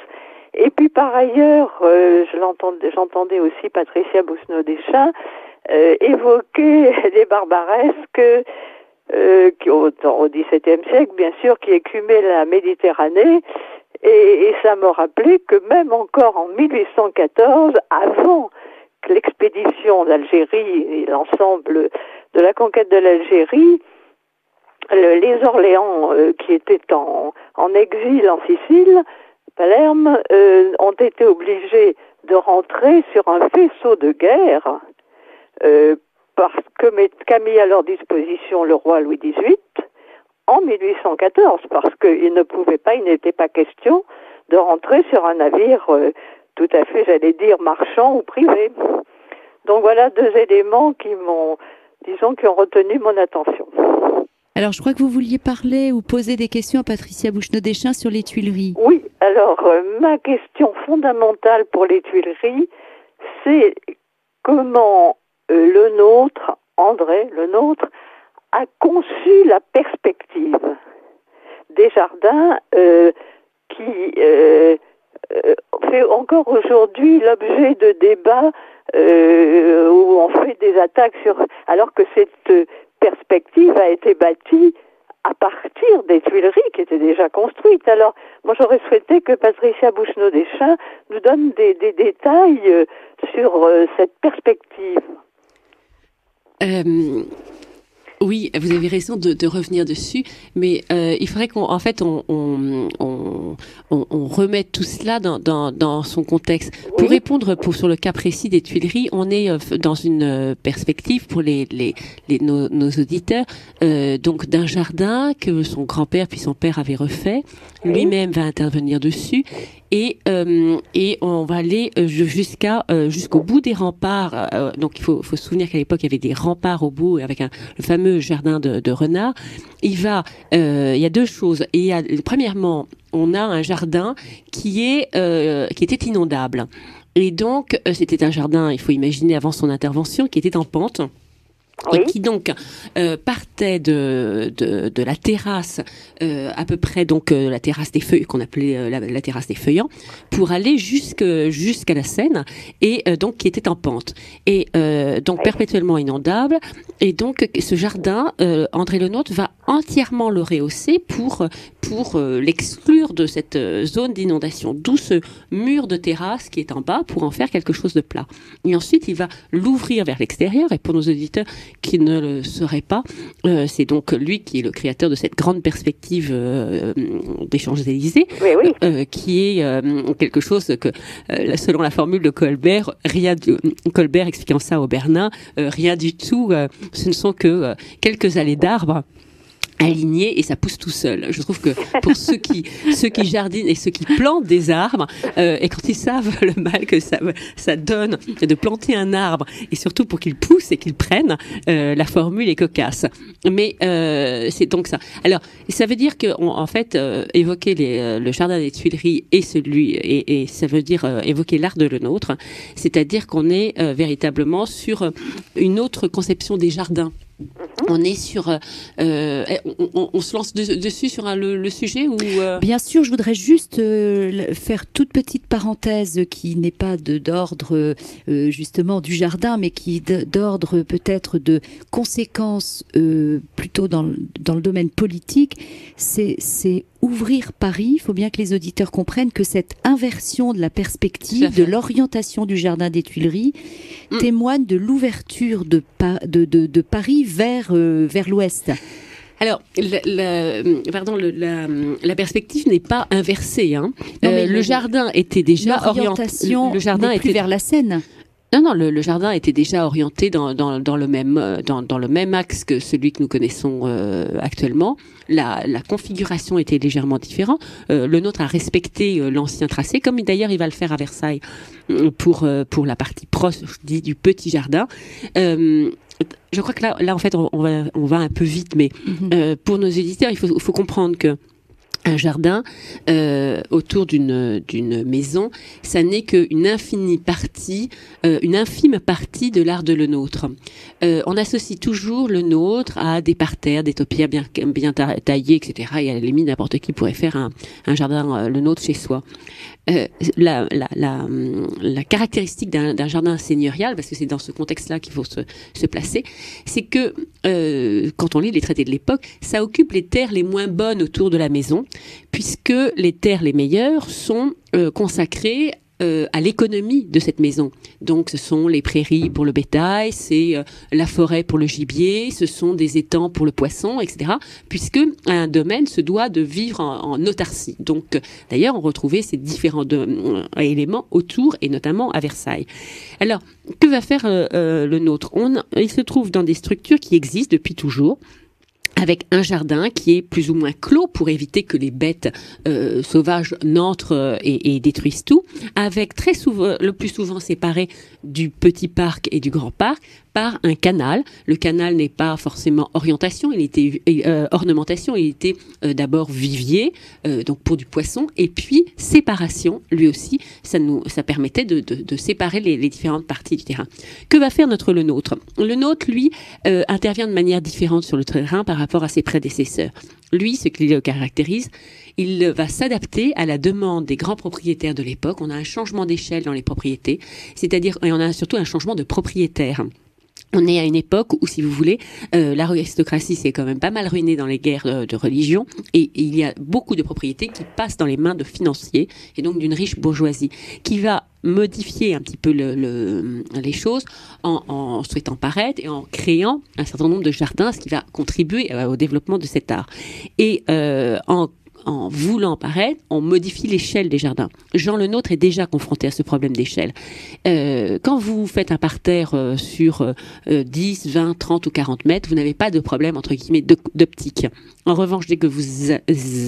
Et puis, par ailleurs, euh, j'entendais aussi Patricia Boussenaud-Deschamps euh, évoquer des barbaresques euh, qui, au, au XVIIe siècle, bien sûr, qui écumaient la Méditerranée. Et, et ça me rappelait que même encore en 1814, avant l'expédition d'Algérie et l'ensemble de la conquête de l'Algérie, le, les Orléans euh, qui étaient en, en, exil en Sicile, Palerme, euh, ont été obligés de rentrer sur un faisceau de guerre euh, parce que qu'a mis à leur disposition le roi Louis XVIII en 1814, parce qu'il ne pouvait pas, il n'était pas question de rentrer sur un navire euh, tout à fait, j'allais dire, marchand ou privé. Donc voilà deux éléments qui m'ont, disons, qui ont retenu mon attention. Alors, je crois que vous vouliez parler ou poser des questions à Patricia Boucheneau-Deschamps sur les Tuileries. Oui, alors, euh, ma question fondamentale pour les Tuileries, c'est comment le nôtre, André, le nôtre, a conçu la perspective des jardins qui fait encore aujourd'hui l'objet de débats où on fait des attaques sur alors que cette perspective a été bâtie à partir des Tuileries qui étaient déjà construites. Alors, moi, j'aurais souhaité que Patricia Bouchenaud-Deschamps nous donne des, détails euh, sur euh, cette perspective. Euh, oui, vous avez raison de, de revenir dessus, mais euh, il faudrait qu'en fait on, on, on, on, remette tout cela dans, dans, dans son contexte. Pour répondre pour, sur le cas précis des Tuileries, on est euh, dans une euh, perspective pour les, les, les nos, nos, auditeurs, euh, donc d'un jardin que son grand-père puis son père avaient refait. Lui-même va intervenir dessus et euh, et on va aller jusqu'à jusqu'au bout des remparts. donc il faut, faut se souvenir qu'à l'époque il y avait des remparts au bout avec un, le fameux jardin de, de renard. Il va, il y a deux choses. Et premièrement, on a un jardin qui est qui était inondable. Et donc c'était un jardin, il faut imaginer avant son intervention, qui était en pente et qui donc euh, partait de, de, de, la terrasse, euh, à peu près donc euh, la terrasse des feuilles qu'on appelait euh, la, la, terrasse des feuillants, pour aller jusque jusqu'à la Seine et euh, donc qui était en pente. Et donc perpétuellement inondable. Et donc ce jardin André Lenôtre va entièrement le rehausser pour pour l'exclure de cette zone d'inondation, d'où ce mur de terrasse qui est en bas pour en faire quelque chose de plat. Et ensuite il va l'ouvrir vers l'extérieur. Et pour nos auditeurs qui ne le serait pas. Euh, c'est donc lui qui est le créateur de cette grande perspective euh, des Champs-Élysées, euh, qui est euh, quelque chose que, euh, selon la formule de Colbert, rien du, Colbert expliquant ça au Bernin, rien du tout, ce ne sont que quelques allées d'arbres aligné et ça pousse tout seul. Je trouve que pour ceux qui ceux qui jardinent et ceux qui plantent des arbres euh, et quand ils savent le mal que ça ça donne de planter un arbre et surtout pour qu'il pousse et qu'il prenne, euh, la formule est cocasse. Mais euh, c'est donc ça. Alors ça veut dire que en fait euh, évoquer les, euh, le jardin des Tuileries et celui et, et ça veut dire euh, évoquer l'art de le nôtre, c'est-à-dire qu'on est véritablement sur une autre conception des jardins. On est sur, euh, euh on, se lance de, dessus sur le, sujet euh... Bien sûr, je voudrais juste faire toute petite parenthèse qui n'est pas d'ordre justement du jardin, mais qui d'ordre peut-être de conséquences plutôt dans, dans le domaine politique. C'est ouvrir Paris, il faut bien que les auditeurs comprennent que cette inversion de la perspective, de l'orientation du jardin des Tuileries, mm. témoigne de l'ouverture de, de, de, de, Paris vers, euh, vers l'ouest. Alors, la, la, pardon, la, la, perspective n'est pas inversée. Hein. Non, euh, le jardin était déjà orienté. Le, le jardin était vers la Seine. Non, non, le, le, jardin était déjà orienté dans, dans, dans le même euh, dans, dans, le même axe que celui que nous connaissons euh, actuellement. La, la, configuration était légèrement différente. Euh, le nôtre a respecté euh, l'ancien tracé, comme d'ailleurs il va le faire à Versailles euh, pour pour la partie proche du petit jardin. je crois que là, là en fait, on, on, va on va un peu vite, mais mm -hmm. pour nos éditeurs, il faut, faut comprendre que un jardin euh, autour d'une d'une maison, ça n'est qu'une infinie partie, euh, une infime partie de l'art de le nôtre. Euh, on associe toujours le nôtre à des parterres, des topières bien bien taillés, etc. Et à la limite, n'importe qui pourrait faire un, un jardin euh, le nôtre chez soi. Euh, la, la, la, la, caractéristique d'un jardin seigneurial, parce que c'est dans ce contexte-là qu'il faut se, se placer, c'est que euh, quand on lit les traités de l'époque, ça occupe les terres les moins bonnes autour de la maison, puisque les terres les meilleures sont euh, consacrées euh, à l'économie de cette maison. Donc ce sont les prairies pour le bétail, c'est euh, la forêt pour le gibier, ce sont des étangs pour le poisson, etc. Puisque un domaine se doit de vivre en, autarcie. Donc d'ailleurs on retrouvait ces différents éléments autour et notamment à Versailles. Alors que va faire le nôtre? On, Il se trouve dans des structures qui existent depuis toujours avec un jardin qui est plus ou moins clos pour éviter que les bêtes euh, sauvages n'entrent euh, et, détruisent tout, avec très souvent, le plus souvent séparé du petit parc et du grand parc par un canal. Le canal n'est pas forcément orientation, il était euh, ornementation, il était d'abord vivier, donc pour du poisson, et puis séparation, lui aussi, ça nous, ça permettait de, séparer les, les, différentes parties du terrain. Que va faire notre le nôtre? Le nôtre, lui, intervient de manière différente sur le terrain par rapport à ses prédécesseurs. Lui, ce qui le caractérise, il va s'adapter à la demande des grands propriétaires de l'époque. On a un changement d'échelle dans les propriétés, c'est-à-dire, et on a surtout un changement de propriétaire. On est à une époque où, si vous voulez, euh, l'aristocratie s'est quand même pas mal ruinée dans les guerres de, de, religion et il y a beaucoup de propriétés qui passent dans les mains de financiers et donc d'une riche bourgeoisie qui va modifier un petit peu le, les choses en, en, souhaitant paraître et en créant un certain nombre de jardins, ce qui va contribuer euh, au développement de cet art. Et euh, en en voulant paraître, on modifie l'échelle des jardins. Jean Le Nôtre est déjà confronté à ce problème d'échelle. Euh, quand vous faites un parterre euh, sur 10, 20, 30 ou 40 mètres, vous n'avez pas de problème, entre guillemets, d'optique. En revanche, dès que vous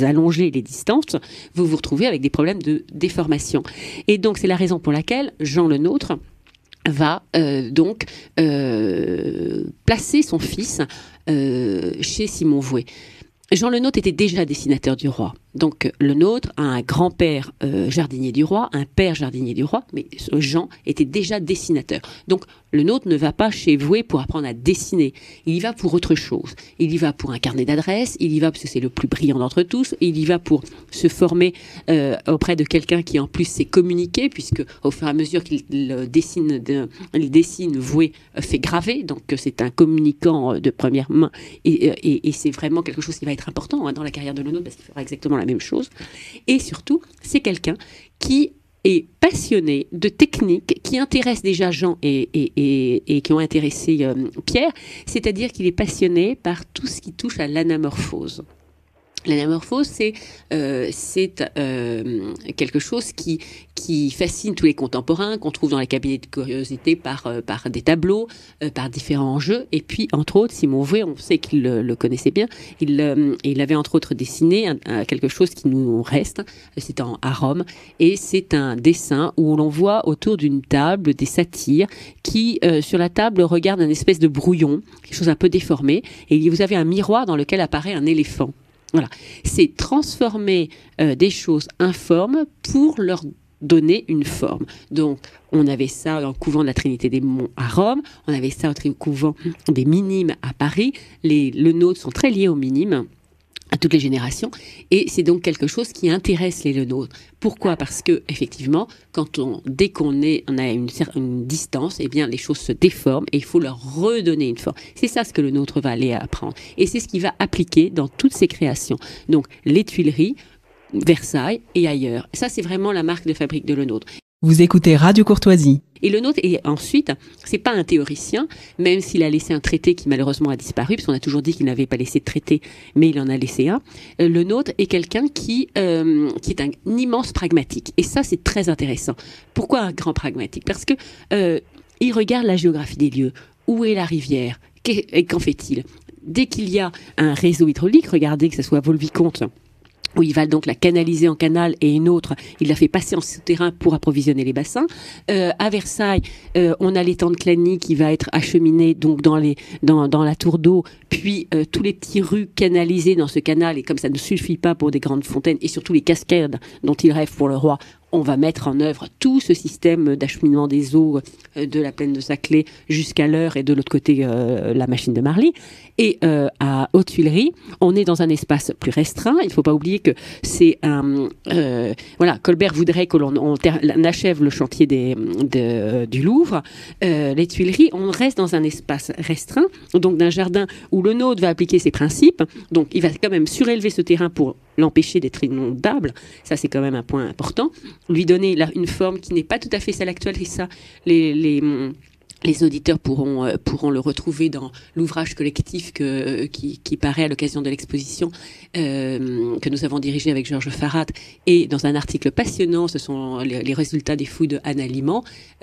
allongez les distances, vous vous retrouvez avec des problèmes de déformation. Et donc, c'est la raison pour laquelle Jean Le Nôtre va euh, donc placer son fils chez Simon Vouet. Jean Le Nôtre était déjà dessinateur du roi. Donc le nôtre a un grand-père euh, jardinier du roi, un père jardinier du roi, mais Jean était déjà dessinateur. Donc le nôtre ne va pas chez Voué pour apprendre à dessiner. Il y va pour autre chose. Il y va pour un carnet d'adresses, il y va parce que c'est le plus brillant d'entre tous, il y va pour se former euh, auprès de quelqu'un qui en plus sait communiquer, puisque au fur et à mesure qu'il dessine, de, il dessine, Voué euh, fait graver, donc c'est un communicant de première main, et, c'est vraiment quelque chose qui va être important hein, dans la carrière de le nôtre, parce qu'il fera exactement la même chose. Et surtout, c'est quelqu'un qui est passionné de techniques qui intéressent déjà Jean et, et, et, qui ont intéressé euh, Pierre, c'est-à-dire qu'il est passionné par tout ce qui touche à l'anamorphose. L'anamorphose, c'est euh, euh, quelque chose qui fascine tous les contemporains, qu'on trouve dans les cabinets de curiosité par euh, des tableaux, par différents jeux. Et puis entre autres, Simon Vouet, on sait qu'il le, connaissait bien. Il il avait entre autres dessiné quelque chose qui nous reste. C'est à Rome et c'est un dessin où l'on voit autour d'une table des satyres qui sur la table regardent un espèce de brouillon, quelque chose un peu déformé. Et vous avez un miroir dans lequel apparaît un éléphant. Voilà, c'est transformer euh, des choses informes pour leur donner une forme. Donc, on avait ça dans le couvent de la Trinité des Monts à Rome, on avait ça au couvent des Minimes à Paris. Les, le nôtre sont très liés aux Minimes à toutes les générations. Et c'est donc quelque chose qui intéresse les nôtres. Pourquoi? Parce que effectivement, quand on, dès qu'on est, on a une, une distance, eh bien les choses se déforment et il faut leur redonner une forme. C'est ça ce que le nôtre va aller apprendre. Et c'est ce qu'il va appliquer dans toutes ses créations. Donc les Tuileries, Versailles et ailleurs. Ça, c'est vraiment la marque de fabrique de le nôtre. Vous écoutez Radio Courtoisie. Et le nôtre, et ensuite, c'est pas un théoricien, même s'il a laissé un traité qui malheureusement a disparu, parce qu'on a toujours dit qu'il n'avait pas laissé de traité, mais il en a laissé un. Euh, le nôtre est quelqu'un qui, euh, qui est un, immense pragmatique. Et ça, c'est très intéressant. Pourquoi un grand pragmatique? Parce que euh, il regarde la géographie des lieux. Où est la rivière? Qu'en fait-il? Dès qu'il y a un réseau hydraulique, regardez que ce soit Volvicomte, où il va donc la canaliser en canal et une autre, il la fait passer en souterrain pour approvisionner les bassins. Euh, à Versailles, euh, on a l'étang de Clagny qui va être acheminé donc dans les dans, dans la tour d'eau, puis euh, tous les petits rues canalisés dans ce canal et comme ça ne suffit pas pour des grandes fontaines et surtout les cascades dont il rêve pour le roi, on va mettre en œuvre tout ce système d'acheminement des eaux euh, de la plaine de Saclay jusqu'à l'heure et de l'autre côté euh, la machine de Marly. Et euh, à Haute-Tuileries, on est dans un espace plus restreint. Il ne faut pas oublier que c'est un... voilà, Colbert voudrait que l'on achève le chantier des, du Louvre. les Tuileries, on reste dans un espace restreint, donc d'un jardin où le nôtre va appliquer ses principes. Donc il va quand même surélever ce terrain pour l'empêcher d'être inondable. Ça, c'est quand même un point important. Lui donner une forme qui n'est pas tout à fait celle actuelle, c'est ça. Les, les, les auditeurs pourront, euh, pourront le retrouver dans l'ouvrage collectif euh, qui, qui paraît à l'occasion de l'exposition euh, que nous avons dirigé avec Georges Farad et dans un article passionnant, ce sont les, résultats des fouilles de Anne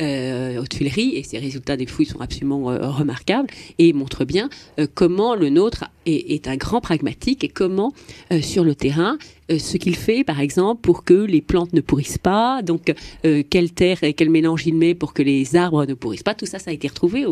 euh, aux Tuileries et ces résultats des fouilles sont absolument remarquables et montrent bien comment le nôtre est, un grand pragmatique et comment, sur le terrain, ce qu'il fait, par exemple, pour que les plantes ne pourrissent pas, donc quelle terre et quel mélange il met pour que les arbres ne pourrissent pas, tout ça, ça a été retrouvé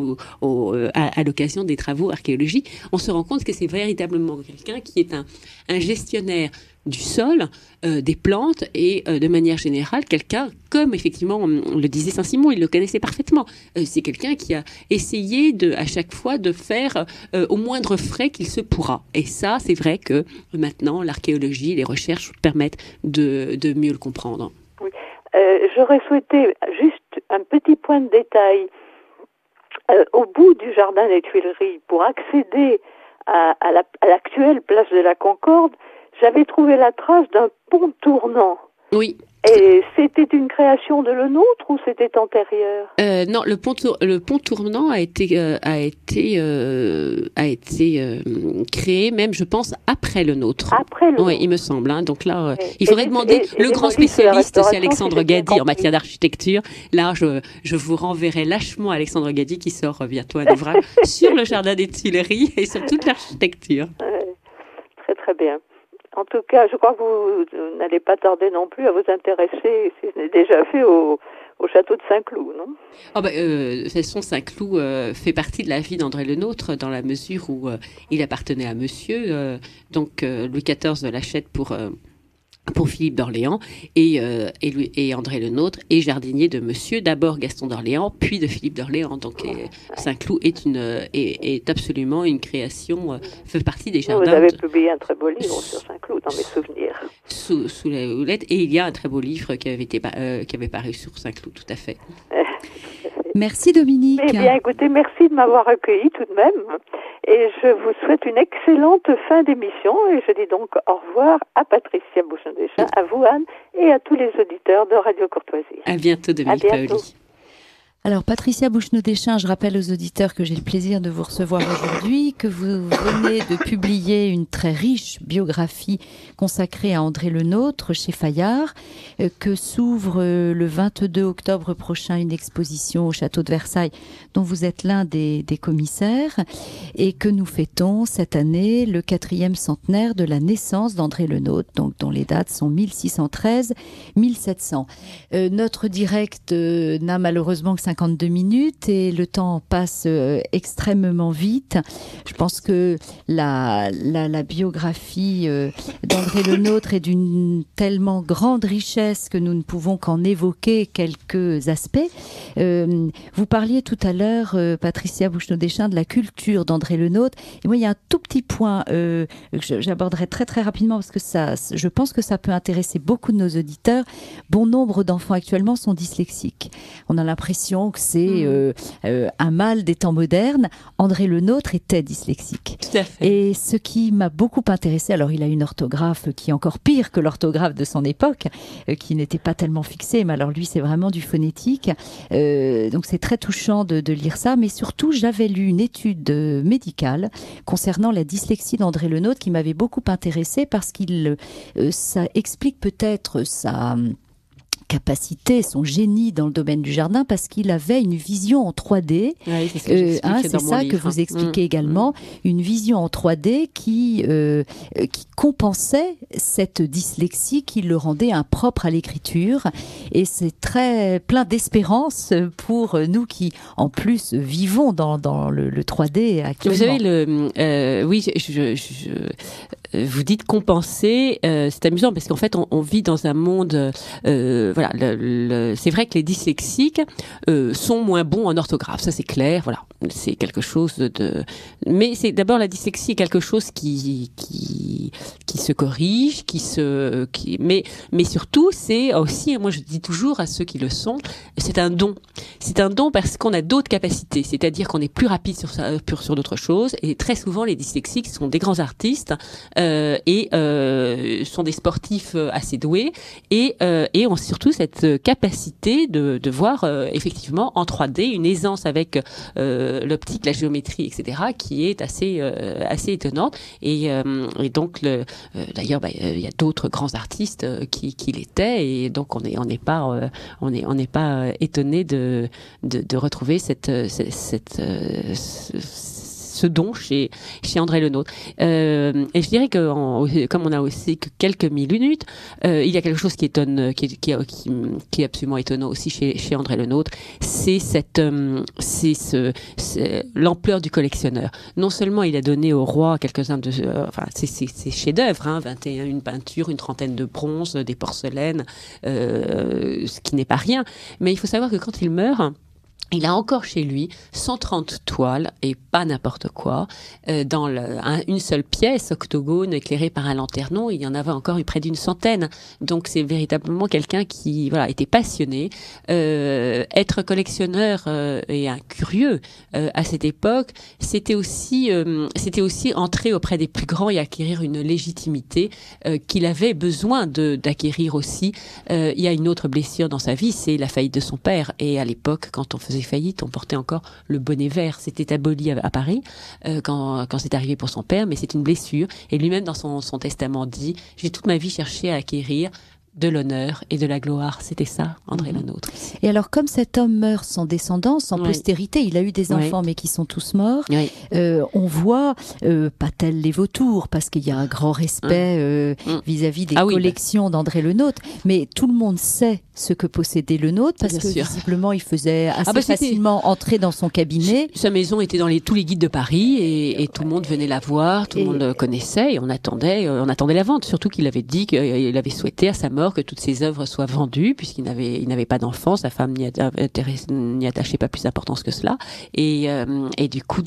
à, l'occasion des travaux archéologiques. On se rend compte que c'est véritablement quelqu'un qui est un, un gestionnaire du sol, euh, des plantes et euh, de manière générale, quelqu'un, comme effectivement le disait Saint-Simon, il le connaissait parfaitement, euh, c'est quelqu'un qui a essayé de, à chaque fois de faire au moindre frais qu'il se pourra. Et ça, c'est vrai que maintenant, l'archéologie, les recherches permettent de, de mieux le comprendre. J'aurais souhaité juste un petit point de détail. au bout du jardin des Tuileries, pour accéder à l'actuelle place de la Concorde, j'avais trouvé la trace d'un pont tournant. Oui. Et c'était une création de le nôtre ou c'était antérieur? Euh, Non, le pont le pont tournant a été euh, a été euh, a été créé même, je pense, après le nôtre. Après le. Oui, il me semble. Hein. Donc là, il faudrait demander le grand spécialiste, c'est Alexandre Gadi en matière d'architecture. Là, je je vous renverrai lâchement Alexandre Gadi qui sort bientôt un ouvrage sur le jardin des Tuileries et sur toute l'architecture. très très bien. En tout cas, je crois que vous n'allez pas tarder non plus à vous intéresser, si ce n'est déjà fait, au, château de Saint-Cloud, non? Oh ben, euh, De toute façon, Saint-Cloud euh, fait partie de la vie d'André Le Nôtre dans la mesure où euh, il appartenait à monsieur. donc, Louis XIV l'achète pour pour Philippe d'Orléans et, euh, et, André Le Nôtre est jardinier de Monsieur d'abord Gaston d'Orléans puis de Philippe d'Orléans donc Saint-Cloud est une est, est, absolument une création euh, fait partie des jardins. Vous avez publié un très beau livre sur Saint-Cloud dans mes souvenirs. Sous, sous, la houlette et il y a un très beau livre qui avait été euh, qui avait paru sur Saint-Cloud tout à fait. Merci Dominique. Eh bien écoutez merci de m'avoir accueilli tout de même. Et je vous souhaite une excellente fin d'émission et je dis donc au revoir à Patricia Bouchon-Deschamps, à vous Anne et à tous les auditeurs de Radio Courtoisie. À bientôt Dominique Paoli. Alors Patricia Bouchenaud-Deschamps, je rappelle aux auditeurs que j'ai le plaisir de vous recevoir aujourd'hui, que vous venez de publier une très riche biographie consacrée à André Le Nôtre chez Fayard, euh, que s'ouvre euh, le 22 octobre prochain une exposition au château de Versailles dont vous êtes l'un des, commissaires et que nous fêtons cette année le quatrième centenaire de la naissance d'André Le Nôtre, donc dont les dates sont 1613-1700. Euh, notre direct n'a malheureusement que 52 minutes et le temps passe euh, extrêmement vite. Je pense que la, biographie euh, d'André Le Nôtre est d'une tellement grande richesse que nous ne pouvons qu'en évoquer quelques aspects. Euh, vous parliez tout à l'heure, Patricia Bouchenaud-Deschamps, de la culture d'André Le Nôtre. Et moi, il y a un tout petit point que j'aborderai très très rapidement parce que ça, je pense que ça peut intéresser beaucoup de nos auditeurs. Bon nombre d'enfants actuellement sont dyslexiques. On a l'impression que c'est mm. euh, euh, un mal des temps modernes. André Le Nôtre était dyslexique. Tout à fait. Et ce qui m'a beaucoup intéressé, alors il a une orthographe qui est encore pire que l'orthographe de son époque, euh, qui n'était pas tellement fixée, mais alors lui c'est vraiment du phonétique. donc c'est très touchant de, de, lire ça, mais surtout j'avais lu une étude médicale concernant la dyslexie d'André Le Nôtre qui m'avait beaucoup intéressé parce qu'il ça explique peut-être sa capacité, son génie dans le domaine du jardin parce qu'il avait une vision en 3D. c'est euh, hein, ça que vous expliquez mmh, également, mmh. une vision en 3D qui euh, qui compensait cette dyslexie qui le rendait impropre à l'écriture et c'est très plein d'espérance pour nous qui en plus vivons dans, dans le, 3D actuellement. Vous savez le euh, oui je, je, vous dites compenser, c'est amusant parce qu'en fait on, vit dans un monde voilà, le, c'est vrai que les dyslexiques euh, sont moins bons en orthographe, ça c'est clair. Voilà, c'est quelque chose de. Mais c'est d'abord la dyslexie est quelque chose qui qui qui se corrige, qui se qui. Mais mais surtout c'est aussi, moi je dis toujours à ceux qui le sont, c'est un don. C'est un don parce qu'on a d'autres capacités, c'est-à-dire qu'on est plus rapide sur ça, sur d'autres choses. Et très souvent les dyslexiques sont des grands artistes euh, et euh, sont des sportifs assez doués et euh, ont surtout cette capacité de, voir euh, effectivement en 3D une aisance avec euh, l'optique, la géométrie, etc., qui est assez euh, assez étonnante. Et, donc, le, d'ailleurs, bah, il y a d'autres grands artistes qui, l'étaient, et donc on n'est pas on est on n'est pas étonné de, retrouver cette ce don chez, André Le Nôtre. Euh, et je dirais que, comme on a aussi que quelques minutes, euh, il y a quelque chose qui étonne, qui, qui, est absolument étonnant aussi chez, André Le Nôtre, c'est cette, euh, c'est ce, l'ampleur du collectionneur. Non seulement il a donné au roi quelques-uns de, euh, enfin, ses chefs-d'œuvre, hein, 21 peintures, une trentaine de bronzes, des porcelaines, euh, ce qui n'est pas rien, mais il faut savoir que quand il meurt, il a encore chez lui 130 toiles, et pas n'importe quoi, euh, dans une seule pièce, octogone, éclairée par un lanternon, il y en avait encore eu près d'une centaine. Donc c'est véritablement quelqu'un qui voilà était passionné. Euh, être collectionneur euh, et un curieux à cette époque, c'était aussi, c'était aussi entrer auprès des plus grands et acquérir une légitimité qu'il avait besoin d'acquérir aussi. il y a une autre blessure dans sa vie, c'est la faillite de son père. Et à l'époque, quand on faisait faillite, on portait encore le bonnet vert. C'était aboli à, Paris euh, quand, quand c'est arrivé pour son père, mais c'est une blessure. Et lui-même, dans son testament, dit J'ai toute ma vie cherché à acquérir de l'honneur et de la gloire. C'était ça, André mmh. Le Nôtre. Et alors, comme cet homme meurt sans descendance, sans postérité, il a eu des enfants, mais qui sont tous morts, euh, on voit, euh, pas tel les vautours, parce qu'il y a un grand respect mmh. euh, mmh. vis-à-vis des ah bah. collections d'André Le Nôtre, mais tout le monde sait ce que possédait Le Nôtre, parce que visiblement, il faisait assez ah bah, facilement entrer dans son cabinet. Sa maison était dans les, tous les guides de Paris, et, tout le monde venait la voir, tout le monde le connaissait, et on attendait, on attendait la vente, surtout qu'il avait dit qu'il avait souhaité à sa mort que toutes ses œuvres soient vendues, puisqu'il n'avait, il n'avait pas d'enfant, sa femme n'y, attachait pas plus d'importance que cela. Et, euh, et du coup,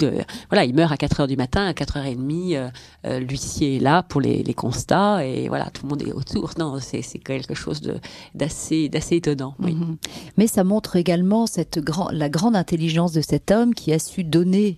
voilà, il meurt à 4 heures du matin, à 4 h 30 euh, euh, l'huissier est là pour les, constats, et voilà, tout le monde est autour. Non, c'est, c'est quelque chose d'assez, d'assez étonnant. Oui. Mhm. Mais ça montre également cette grand, la grande intelligence de cet homme qui a su donner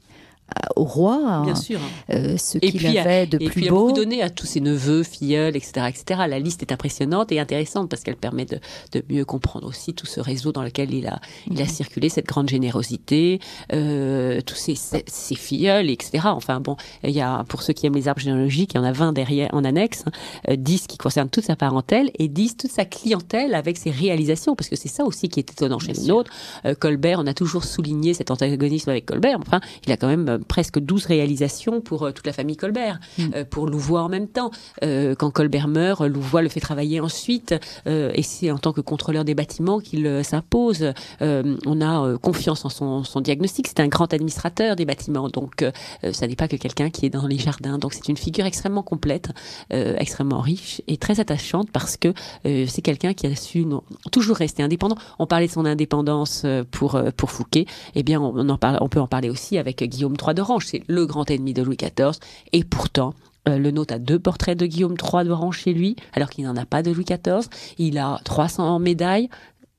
au roi, Bien sûr. Euh, ce qu'il avait de et plus puis, beau. Il a donné à tous ses neveux, filleuls, etc., etc. La liste est impressionnante et intéressante parce qu'elle permet de, de, mieux comprendre aussi tout ce réseau dans lequel il a, il a circulé, cette grande générosité, euh, tous ses, ses, filleuls, etc. Enfin bon, il y a, pour ceux qui aiment les arbres généalogiques, il y en a 20 derrière, en annexe, hein, 10 qui concernent toute sa parentèle et 10 toute sa clientèle avec ses réalisations, parce que c'est ça aussi qui est étonnant chez nous autres. Euh, Colbert, on a toujours souligné cet antagonisme avec Colbert, enfin, il a quand même euh, presque 12 réalisations pour euh, toute la famille Colbert, mm. euh, pour Louvois en même temps. quand Colbert meurt, Louvois le fait travailler ensuite, et c'est en tant que contrôleur des bâtiments qu'il s'impose. on a confiance en son, son diagnostic. C'est un grand administrateur des bâtiments, donc ça n'est pas que quelqu'un qui est dans les jardins. Donc c'est une figure extrêmement complète, extrêmement riche et très attachante parce que c'est quelqu'un qui a su toujours rester indépendant. On parlait de son indépendance pour pour Fouquet. Eh bien, on, en parle, on peut en parler aussi avec Guillaume III d'Orange, c'est le grand ennemi de Louis XIV, et pourtant, euh, le note a deux portraits de Guillaume III d'Orange chez lui, alors qu'il n'en a pas de Louis XIV. Il a 300 médailles.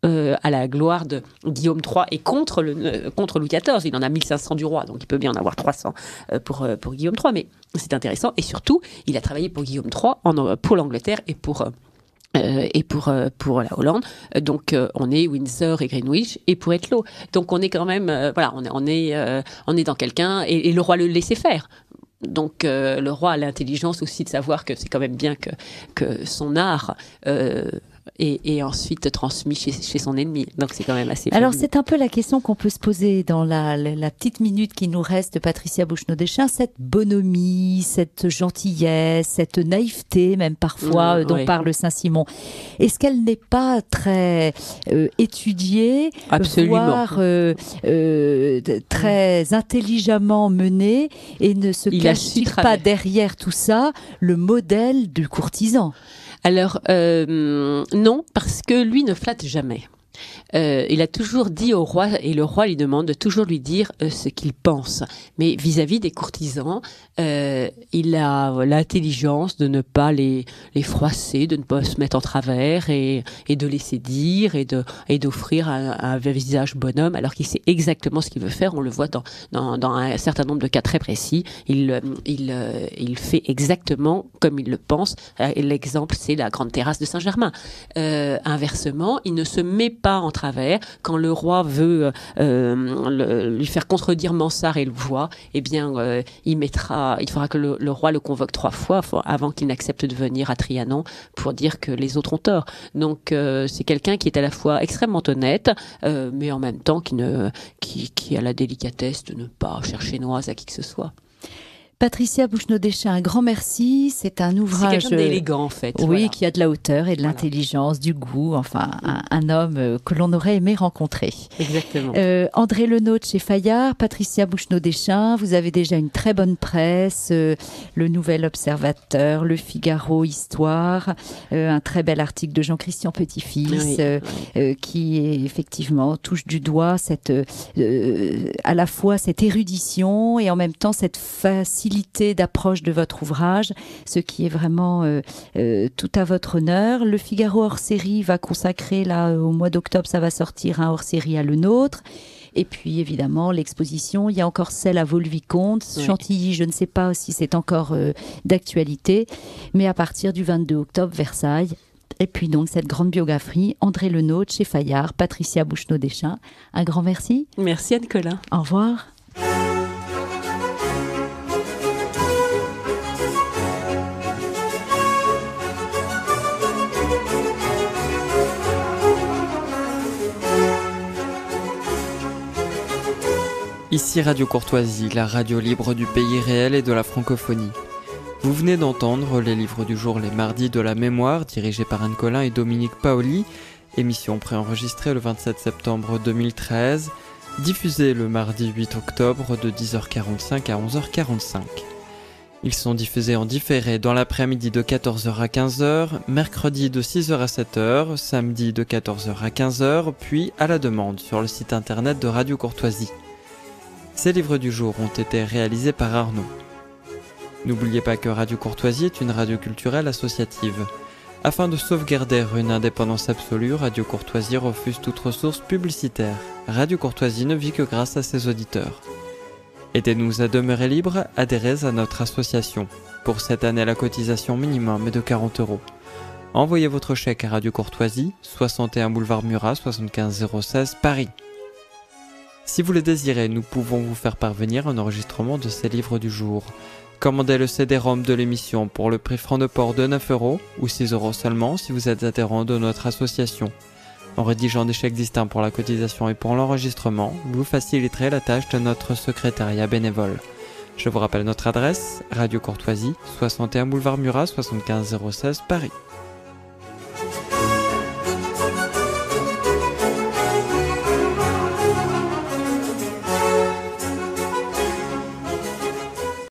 Euh, à la gloire de Guillaume III et contre, euh, Louis XIV. Il en a 1500 du roi, donc il peut bien en avoir 300 pour, pour Guillaume III. Mais c'est intéressant. Et surtout, il a travaillé pour Guillaume III, pour l'Angleterre et pour euh, et pour euh, pour la Hollande. Donc euh, on est Windsor et Greenwich et pour Etlo. Donc on est quand même voilà on est on est on est dans quelqu'un et, et, le roi le laissait faire. Donc le roi a l'intelligence aussi de savoir que c'est quand même bien que que son art et, ensuite transmis chez, son ennemi. Donc c'est quand même assez. Alors c'est un peu la question qu'on peut se poser dans la, petite minute qui nous reste, Patricia Bouchenaud-Deschamps, cette bonhomie, cette gentillesse, cette naïveté même parfois mm, euh, dont parle Saint-Simon. Est-ce qu'elle n'est pas très euh, étudiée, voire euh, très intelligemment menée et ne se cache pas derrière tout ça le modèle du courtisan? Alors euh, non, parce que lui ne flatte jamais. Euh, il a toujours dit au roi, et le roi lui demande de toujours lui dire euh, ce qu'il pense. Mais vis-à-vis des courtisans, euh, il a l'intelligence de ne pas les, froisser, de ne pas se mettre en travers et, de laisser dire et d'offrir un, visage bonhomme alors qu'il sait exactement ce qu'il veut faire. On le voit dans, un certain nombre de cas très précis. Il, il, il fait exactement comme il le pense. L'exemple, c'est la grande terrasse de Saint-Germain. inversement, il ne se met pas en travers. Quand le roi veut euh, lui faire contredire Mansart et le voit, eh bien, euh, il mettra, il faudra que le, roi le convoque trois fois avant qu'il n'accepte de venir à Trianon pour dire que les autres ont tort. Donc, euh, c'est quelqu'un qui est à la fois extrêmement honnête, mais en même temps qui, qui a la délicatesse de ne pas chercher noise à qui que ce soit. Patricia Bouchenot-Deschamps, un grand merci. C'est un ouvrage. C'est d'élégant, en fait. Oui, qui a de la hauteur et de l'intelligence, du goût. Enfin, un, homme euh, que l'on aurait aimé rencontrer. Exactement. Euh, André Lenôtre chez Fayard, Patricia Bouchenot-Deschamps, vous avez déjà une très bonne presse. Euh, le Nouvel Observateur, Le Figaro Histoire, un très bel article de Jean-Christian Petit-Fils qui effectivement touche du doigt cette, à la fois cette érudition et en même temps cette facilité d'approche de votre ouvrage, ce qui est vraiment euh, euh, tout à votre honneur. Le Figaro hors série va consacrer, là, au mois d'octobre, ça va sortir un hors série à le nôtre. Et puis évidemment l'exposition, il y a encore celle à Vaux-le-Vicomte, Chantilly, je ne sais pas si c'est encore euh, d'actualité, mais à partir du 22 octobre, Versailles. Et puis donc cette grande biographie, André Lenôtre chez Fayard, Patricia Bouchenot-Deschamps. Un grand merci. Merci Anne-Colin. Au revoir. Ici Radio Courtoisie, la radio libre du pays réel et de la francophonie. Vous venez d'entendre les livres du jour les mardis de la mémoire, dirigés par Anne Collin et Dominique Paoli, émission préenregistrée le 27 septembre 2013, diffusée le mardi 8 octobre de 10h45 à 11h45. Ils sont diffusés en différé dans l'après-midi de 14h à 15h, mercredi de 6h à 7h, samedi de 14h à 15h, puis à la demande sur le site internet de Radio Courtoisie. Ces livres du jour ont été réalisés par Arnaud. N'oubliez pas que Radio Courtoisie est une radio culturelle associative. Afin de sauvegarder une indépendance absolue, Radio Courtoisie refuse toute ressource publicitaire. Radio Courtoisie ne vit que grâce à ses auditeurs. Aidez-nous à demeurer libres, adhérez à notre association. Pour cette année, la cotisation minimum est de 40 euros. Envoyez votre chèque à Radio Courtoisie, 61 boulevard Murat, 75 016 Paris. Si vous le désirez, nous pouvons vous faire parvenir un enregistrement de ces livres du jour. Commandez le CD-ROM de l'émission pour le prix franc de port de 9 euros ou 6 euros seulement si vous êtes adhérent de notre association. En rédigeant des chèques distincts pour la cotisation et pour l'enregistrement, vous faciliterez la tâche de notre secrétariat bénévole. Je vous rappelle notre adresse, Radio Courtoisie, 61 boulevard Murat, 75 016 Paris.